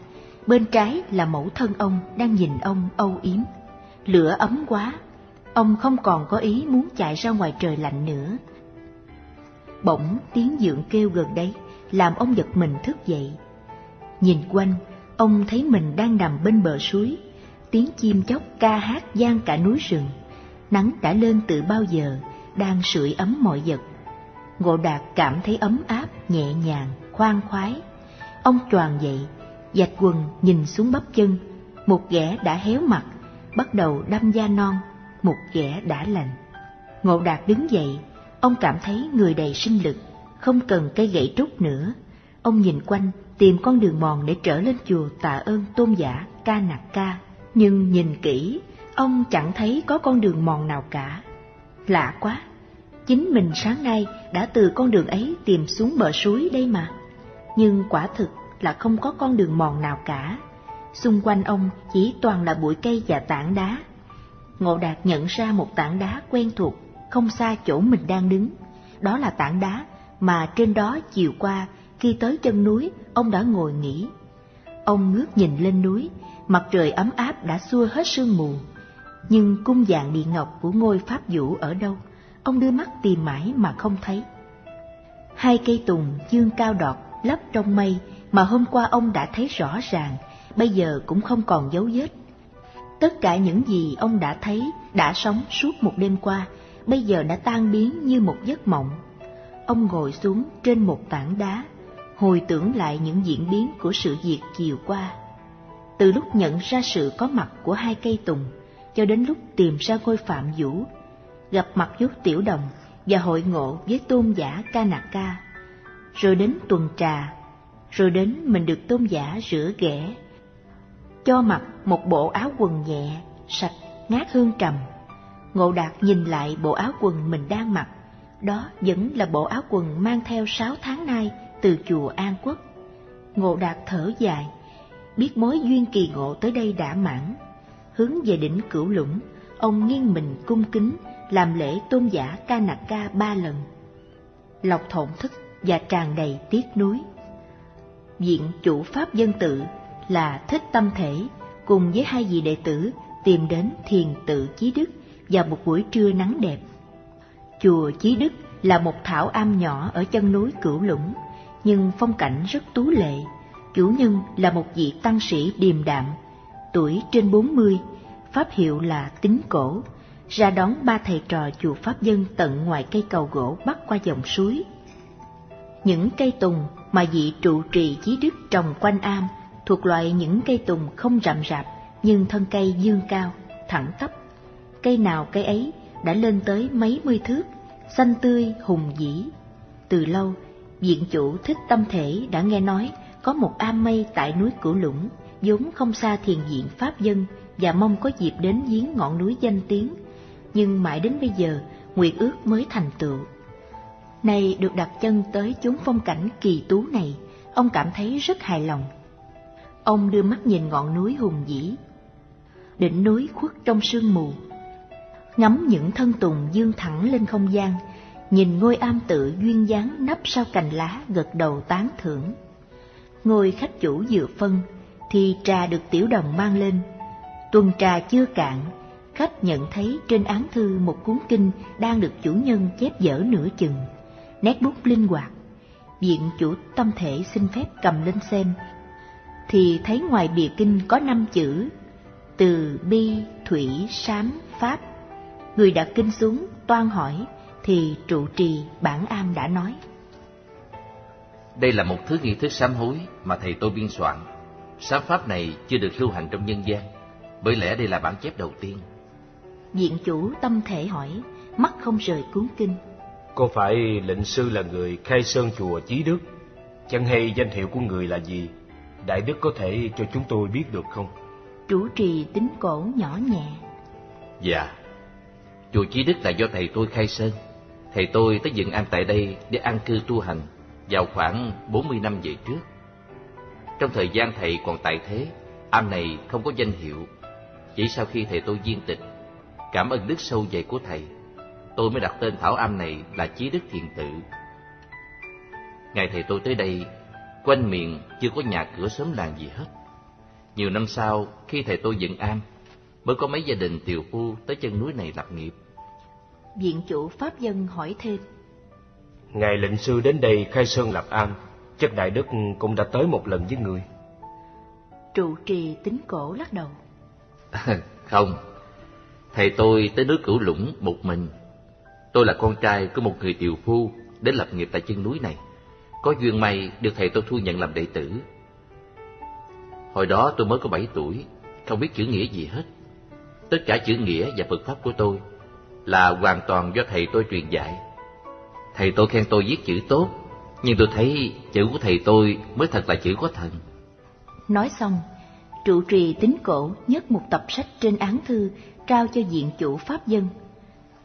bên trái là mẫu thân ông đang nhìn ông âu yếm. Lửa ấm quá, ông không còn có ý muốn chạy ra ngoài trời lạnh nữa. Bỗng tiếng dượng kêu gần đấy, làm ông giật mình thức dậy. Nhìn quanh, ông thấy mình đang nằm bên bờ suối, tiếng chim chóc ca hát gian cả núi rừng. Nắng đã lên từ bao giờ, đang sưởi ấm mọi vật. Ngộ Đạt cảm thấy ấm áp, nhẹ nhàng, khoan khoái. Ông choàng dậy, dạch quần nhìn xuống bắp chân, một ghẻ đã héo mặt, bắt đầu đâm da non, một ghẻ đã lành. Ngộ Đạt đứng dậy, ông cảm thấy người đầy sinh lực, không cần cây gậy trúc nữa. Ông nhìn quanh, tìm con đường mòn để trở lên chùa tạ ơn tôn giả ca nạc ca. Nhưng nhìn kỹ, ông chẳng thấy có con đường mòn nào cả. Lạ quá, chính mình sáng nay đã từ con đường ấy tìm xuống bờ suối đây mà. Nhưng quả thực là không có con đường mòn nào cả. Xung quanh ông chỉ toàn là bụi cây và tảng đá. Ngộ Đạt nhận ra một tảng đá quen thuộc, không xa chỗ mình đang đứng. Đó là tảng đá mà trên đó chiều qua, khi tới chân núi, ông đã ngồi nghỉ. Ông ngước nhìn lên núi, mặt trời ấm áp đã xua hết sương mù. Nhưng cung dạng điện ngọc của ngôi pháp vũ ở đâu? Ông đưa mắt tìm mãi mà không thấy. Hai cây tùng dương cao đọt lấp trong mây mà hôm qua ông đã thấy rõ ràng, bây giờ cũng không còn dấu vết. Tất cả những gì ông đã thấy, đã sống suốt một đêm qua, bây giờ đã tan biến như một giấc mộng. Ông ngồi xuống trên một tảng đá, hồi tưởng lại những diễn biến của sự việc chiều qua. Từ lúc nhận ra sự có mặt của hai cây tùng, cho đến lúc tìm ra ngôi phạm vũ, gặp mặt giúp tiểu đồng và hội ngộ với tôn giả ca nạc ca, rồi đến tuần trà, rồi đến mình được tôn giả rửa ghẻ, cho mặc một bộ áo quần nhẹ, sạch, ngát hương trầm. Ngộ Đạt nhìn lại bộ áo quần mình đang mặc, đó vẫn là bộ áo quần mang theo sáu tháng nay từ chùa An Quốc. Ngộ Đạt thở dài, biết mối duyên kỳ ngộ tới đây đã mãn. Hướng về đỉnh cửu lũng, ông nghiêng mình cung kính làm lễ tôn giả ca nạc ca ba lần. lọc thổn thức và tràn đầy tiếc nuối. diện chủ pháp dân tự là thích tâm thể cùng với hai vị đệ tử tìm đến thiền tự Chí Đức vào một buổi trưa nắng đẹp. Chùa Chí Đức là một thảo am nhỏ ở chân núi Cửu Lũng, nhưng phong cảnh rất tú lệ. Chủ nhân là một vị tăng sĩ điềm đạm, tuổi trên bốn mươi, pháp hiệu là Tính Cổ, ra đón ba thầy trò chùa Pháp Dân tận ngoài cây cầu gỗ bắc qua dòng suối. Những cây tùng mà vị trụ trì Chí Đức trồng quanh am thuộc loại những cây tùng không rậm rạp nhưng thân cây dương cao, thẳng tắp. Cây nào cây ấy đã lên tới mấy mươi thước, xanh tươi hùng vĩ. Từ lâu, viện chủ thích tâm thể đã nghe nói có một am mây tại núi Cửu Lũng, vốn không xa thiền viện Pháp Dân và mong có dịp đến viếng ngọn núi danh tiếng. Nhưng mãi đến bây giờ, nguyện ước mới thành tựu. Nay được đặt chân tới chốn phong cảnh kỳ tú này, ông cảm thấy rất hài lòng. Ông đưa mắt nhìn ngọn núi hùng vĩ. Đỉnh núi khuất trong sương mù. Ngắm những thân tùng dương thẳng lên không gian, nhìn ngôi am tự duyên dáng nắp sau cành lá gật đầu tán thưởng. Ngôi khách chủ vừa phân, thì trà được tiểu đồng mang lên. Tuần trà chưa cạn, khách nhận thấy trên án thư một cuốn kinh đang được chủ nhân chép dở nửa chừng. Nét bút linh hoạt. Viện chủ tâm thể xin phép cầm lên xem, thì thấy ngoài bìa kinh có năm chữ từ bi thủy sám pháp người đặt kinh xuống toan hỏi thì trụ trì bản am đã nói đây là một thứ nghi thức sám hối mà thầy tôi biên soạn. Sám pháp này chưa được lưu hành trong nhân gian bởi lẽ đây là bản chép đầu tiên. Viện chủ tâm thể hỏi mắt không rời cuốn kinh. Có phải lệnh sư là người khai sơn chùa chí đức? Chẳng hay danh hiệu của người là gì? Đại đức có thể cho chúng tôi biết được không? Chủ trì tính cổ nhỏ nhẹ. Dạ, chùa Chí Đức là do thầy tôi khai sơn. Thầy tôi tới dựng am tại đây để an cư tu hành vào khoảng 40 năm về trước. Trong thời gian thầy còn tại thế, am này không có danh hiệu. Chỉ sau khi thầy tôi viên tịch, cảm ơn đức sâu dày của thầy, tôi mới đặt tên thảo am này là Chí Đức Thiền Tự. Ngày thầy tôi tới đây, quanh miền chưa có nhà cửa sớm làng gì hết. Nhiều năm sau, khi thầy tôi dựng am, mới có mấy gia đình tiều phu tới chân núi này lập nghiệp. Viện chủ Pháp Dân hỏi thêm. Ngài lệnh sư đến đây khai sơn lập am, chắc Đại Đức cũng đã tới một lần với người. Trụ trì tính cổ lắc đầu. Không, thầy tôi tới núi Cửu Lũng một mình. Tôi là con trai của một người tiều phu đến lập nghiệp tại chân núi này. Có duyên may được thầy tôi thu nhận làm đệ tử Hồi đó tôi mới có bảy tuổi, không biết chữ nghĩa gì hết. Tất cả chữ nghĩa và Phật Pháp của tôi là hoàn toàn do thầy tôi truyền dạy. Thầy tôi khen tôi viết chữ tốt, nhưng tôi thấy chữ của thầy tôi mới thật là chữ có thần. Nói xong, trụ trì tính cổ nhấc một tập sách trên án thư trao cho diện chủ Pháp Dân.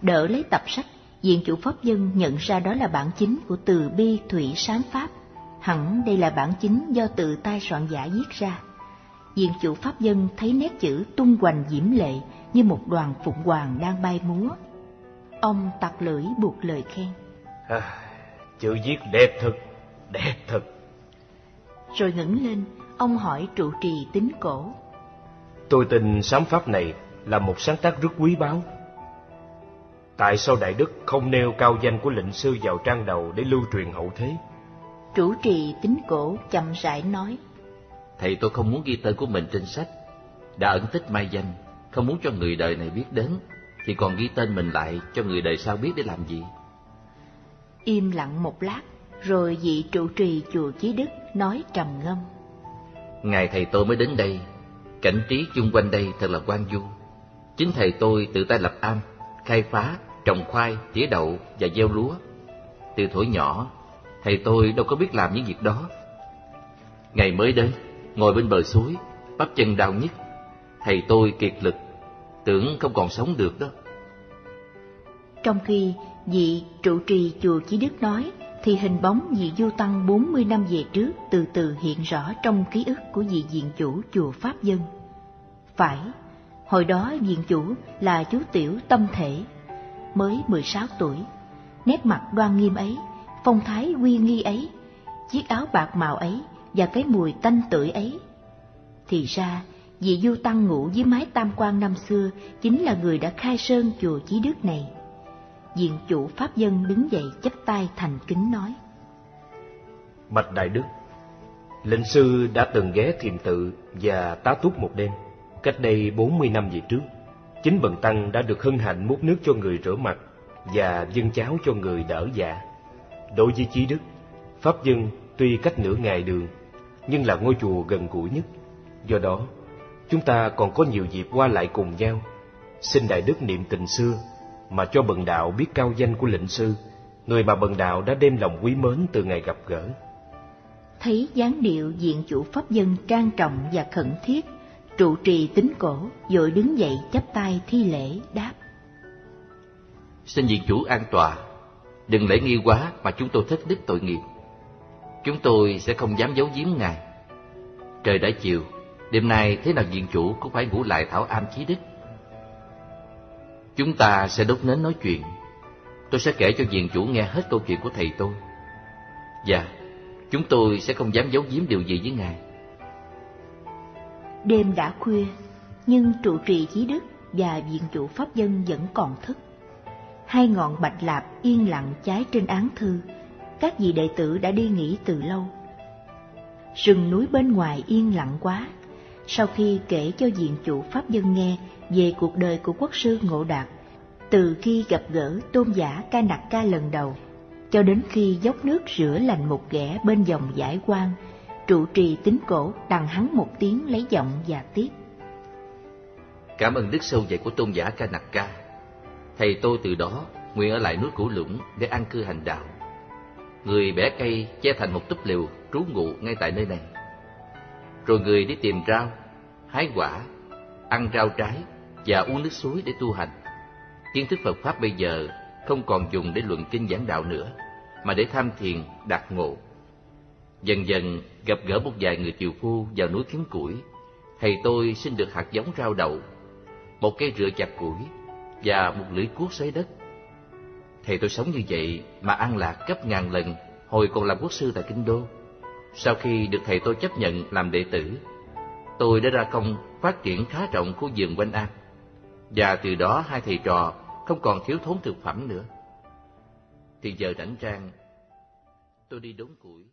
Đỡ lấy tập sách, diện chủ Pháp Dân nhận ra đó là bản chính của từ bi thủy sáng Pháp. Hẳn đây là bản chính do tự tay soạn giả viết ra. Diện chủ pháp dân thấy nét chữ tung hoành diễm lệ như một đoàn phụng hoàng đang bay múa. Ông tặc lưỡi buộc lời khen. À, chữ viết đẹp thật, đẹp thật. Rồi ngẩng lên, ông hỏi trụ trì tính cổ. Tôi tin sám pháp này là một sáng tác rất quý báu. Tại sao Đại Đức không nêu cao danh của lệnh sư vào trang đầu để lưu truyền hậu thế? Chủ trì tính cổ chậm rãi nói. Thầy tôi không muốn ghi tên của mình trên sách Đã ẩn tích mai danh Không muốn cho người đời này biết đến Thì còn ghi tên mình lại cho người đời sau biết để làm gì Im lặng một lát Rồi vị trụ trì chùa Chí Đức nói trầm ngâm Ngày thầy tôi mới đến đây Cảnh trí chung quanh đây thật là quan du Chính thầy tôi tự tay lập am Khai phá, trồng khoai, tỉa đậu và gieo lúa Từ tuổi nhỏ Thầy tôi đâu có biết làm những việc đó Ngày mới đến ngồi bên bờ suối, bắp chân đau nhức. Thầy tôi kiệt lực, tưởng không còn sống được đó. Trong khi vị trụ trì chùa Chí Đức nói, thì hình bóng vị du tăng 40 năm về trước từ từ hiện rõ trong ký ức của vị diện chủ chùa Pháp Dân. Phải, Hồi đó diện chủ là chú Tiểu tâm thể, mới 16 tuổi. Nét mặt đoan nghiêm ấy, phong thái uy nghi ấy, chiếc áo bạc màu ấy và cái mùi tanh tưởi ấy. Thì ra, vị du tăng ngủ dưới mái tam quan năm xưa chính là người đã khai sơn chùa Chí Đức này. Diện chủ Pháp Dân đứng dậy chắp tay thành kính nói. Bạch Đại Đức, lệnh sư đã từng ghé thiền tự và tá túc một đêm, cách đây bốn mươi năm về trước. Chính Bần Tăng đã được hân hạnh múc nước cho người rửa mặt và dâng cháo cho người đỡ dạ. Đối với Chí Đức, Pháp Dân tuy cách nửa ngày đường, nhưng là ngôi chùa gần gũi nhất. Do đó, chúng ta còn có nhiều dịp qua lại cùng nhau. Xin Đại Đức niệm tình xưa mà cho bần đạo biết cao danh của lệnh sư, người mà bần đạo đã đem lòng quý mến từ ngày gặp gỡ. Thấy dáng điệu diện chủ pháp dân trang trọng và khẩn thiết, trụ trì tính cổ, rồi đứng dậy chắp tay thi lễ đáp. Xin diện chủ an tòa, đừng lễ nghi quá mà chúng tôi thất đức tội nghiệp. Chúng tôi sẽ không dám giấu giếm ngài. Trời đã chiều, đêm nay thế nào diện chủ cũng phải ngủ lại thảo am chí đức. Chúng ta sẽ đốt nến nói chuyện. Tôi sẽ kể cho diện chủ nghe hết câu chuyện của thầy tôi. Dạ, chúng tôi sẽ không dám giấu giếm điều gì với ngài. Đêm đã khuya, nhưng trụ trì chí đức và viện chủ pháp dân vẫn còn thức. Hai ngọn bạch lạp yên lặng cháy trên án thư, các vị đệ tử đã đi nghỉ từ lâu. Rừng núi bên ngoài yên lặng quá. Sau khi kể cho viện chủ pháp dân nghe về cuộc đời của quốc sư Ngộ Đạt, từ khi gặp gỡ tôn giả Ca Nặc Ca lần đầu, cho đến khi dốc nước rửa lành một ghẻ bên dòng giải quan, trụ trì tính cổ đằng hắn một tiếng lấy giọng và tiếp. Cảm ơn đức sâu dạy của tôn giả Ca Nặc Ca. Thầy tôi từ đó nguyện ở lại núi Cửu Lũng để an cư hành đạo. Người bẻ cây che thành một túp liều trú ngụ ngay tại nơi này. Rồi người đi tìm rau, hái quả, ăn rau trái và uống nước suối để tu hành. Kiến thức Phật Pháp bây giờ không còn dùng để luận kinh giảng đạo nữa, mà để tham thiền, đạt ngộ. Dần dần gặp gỡ một vài người tiều phu vào núi kiếm củi, thầy tôi xin được hạt giống rau đậu, một cây rửa chặt củi và một lưỡi cuốc xới đất. Thầy tôi sống như vậy mà an lạc gấp ngàn lần hồi còn làm quốc sư tại Kinh Đô. Sau khi được thầy tôi chấp nhận làm đệ tử, tôi đã ra công phát triển khá rộng khu vườn quanh An. Và từ đó hai thầy trò không còn thiếu thốn thực phẩm nữa. Thì giờ rảnh rang, tôi đi đốn củi.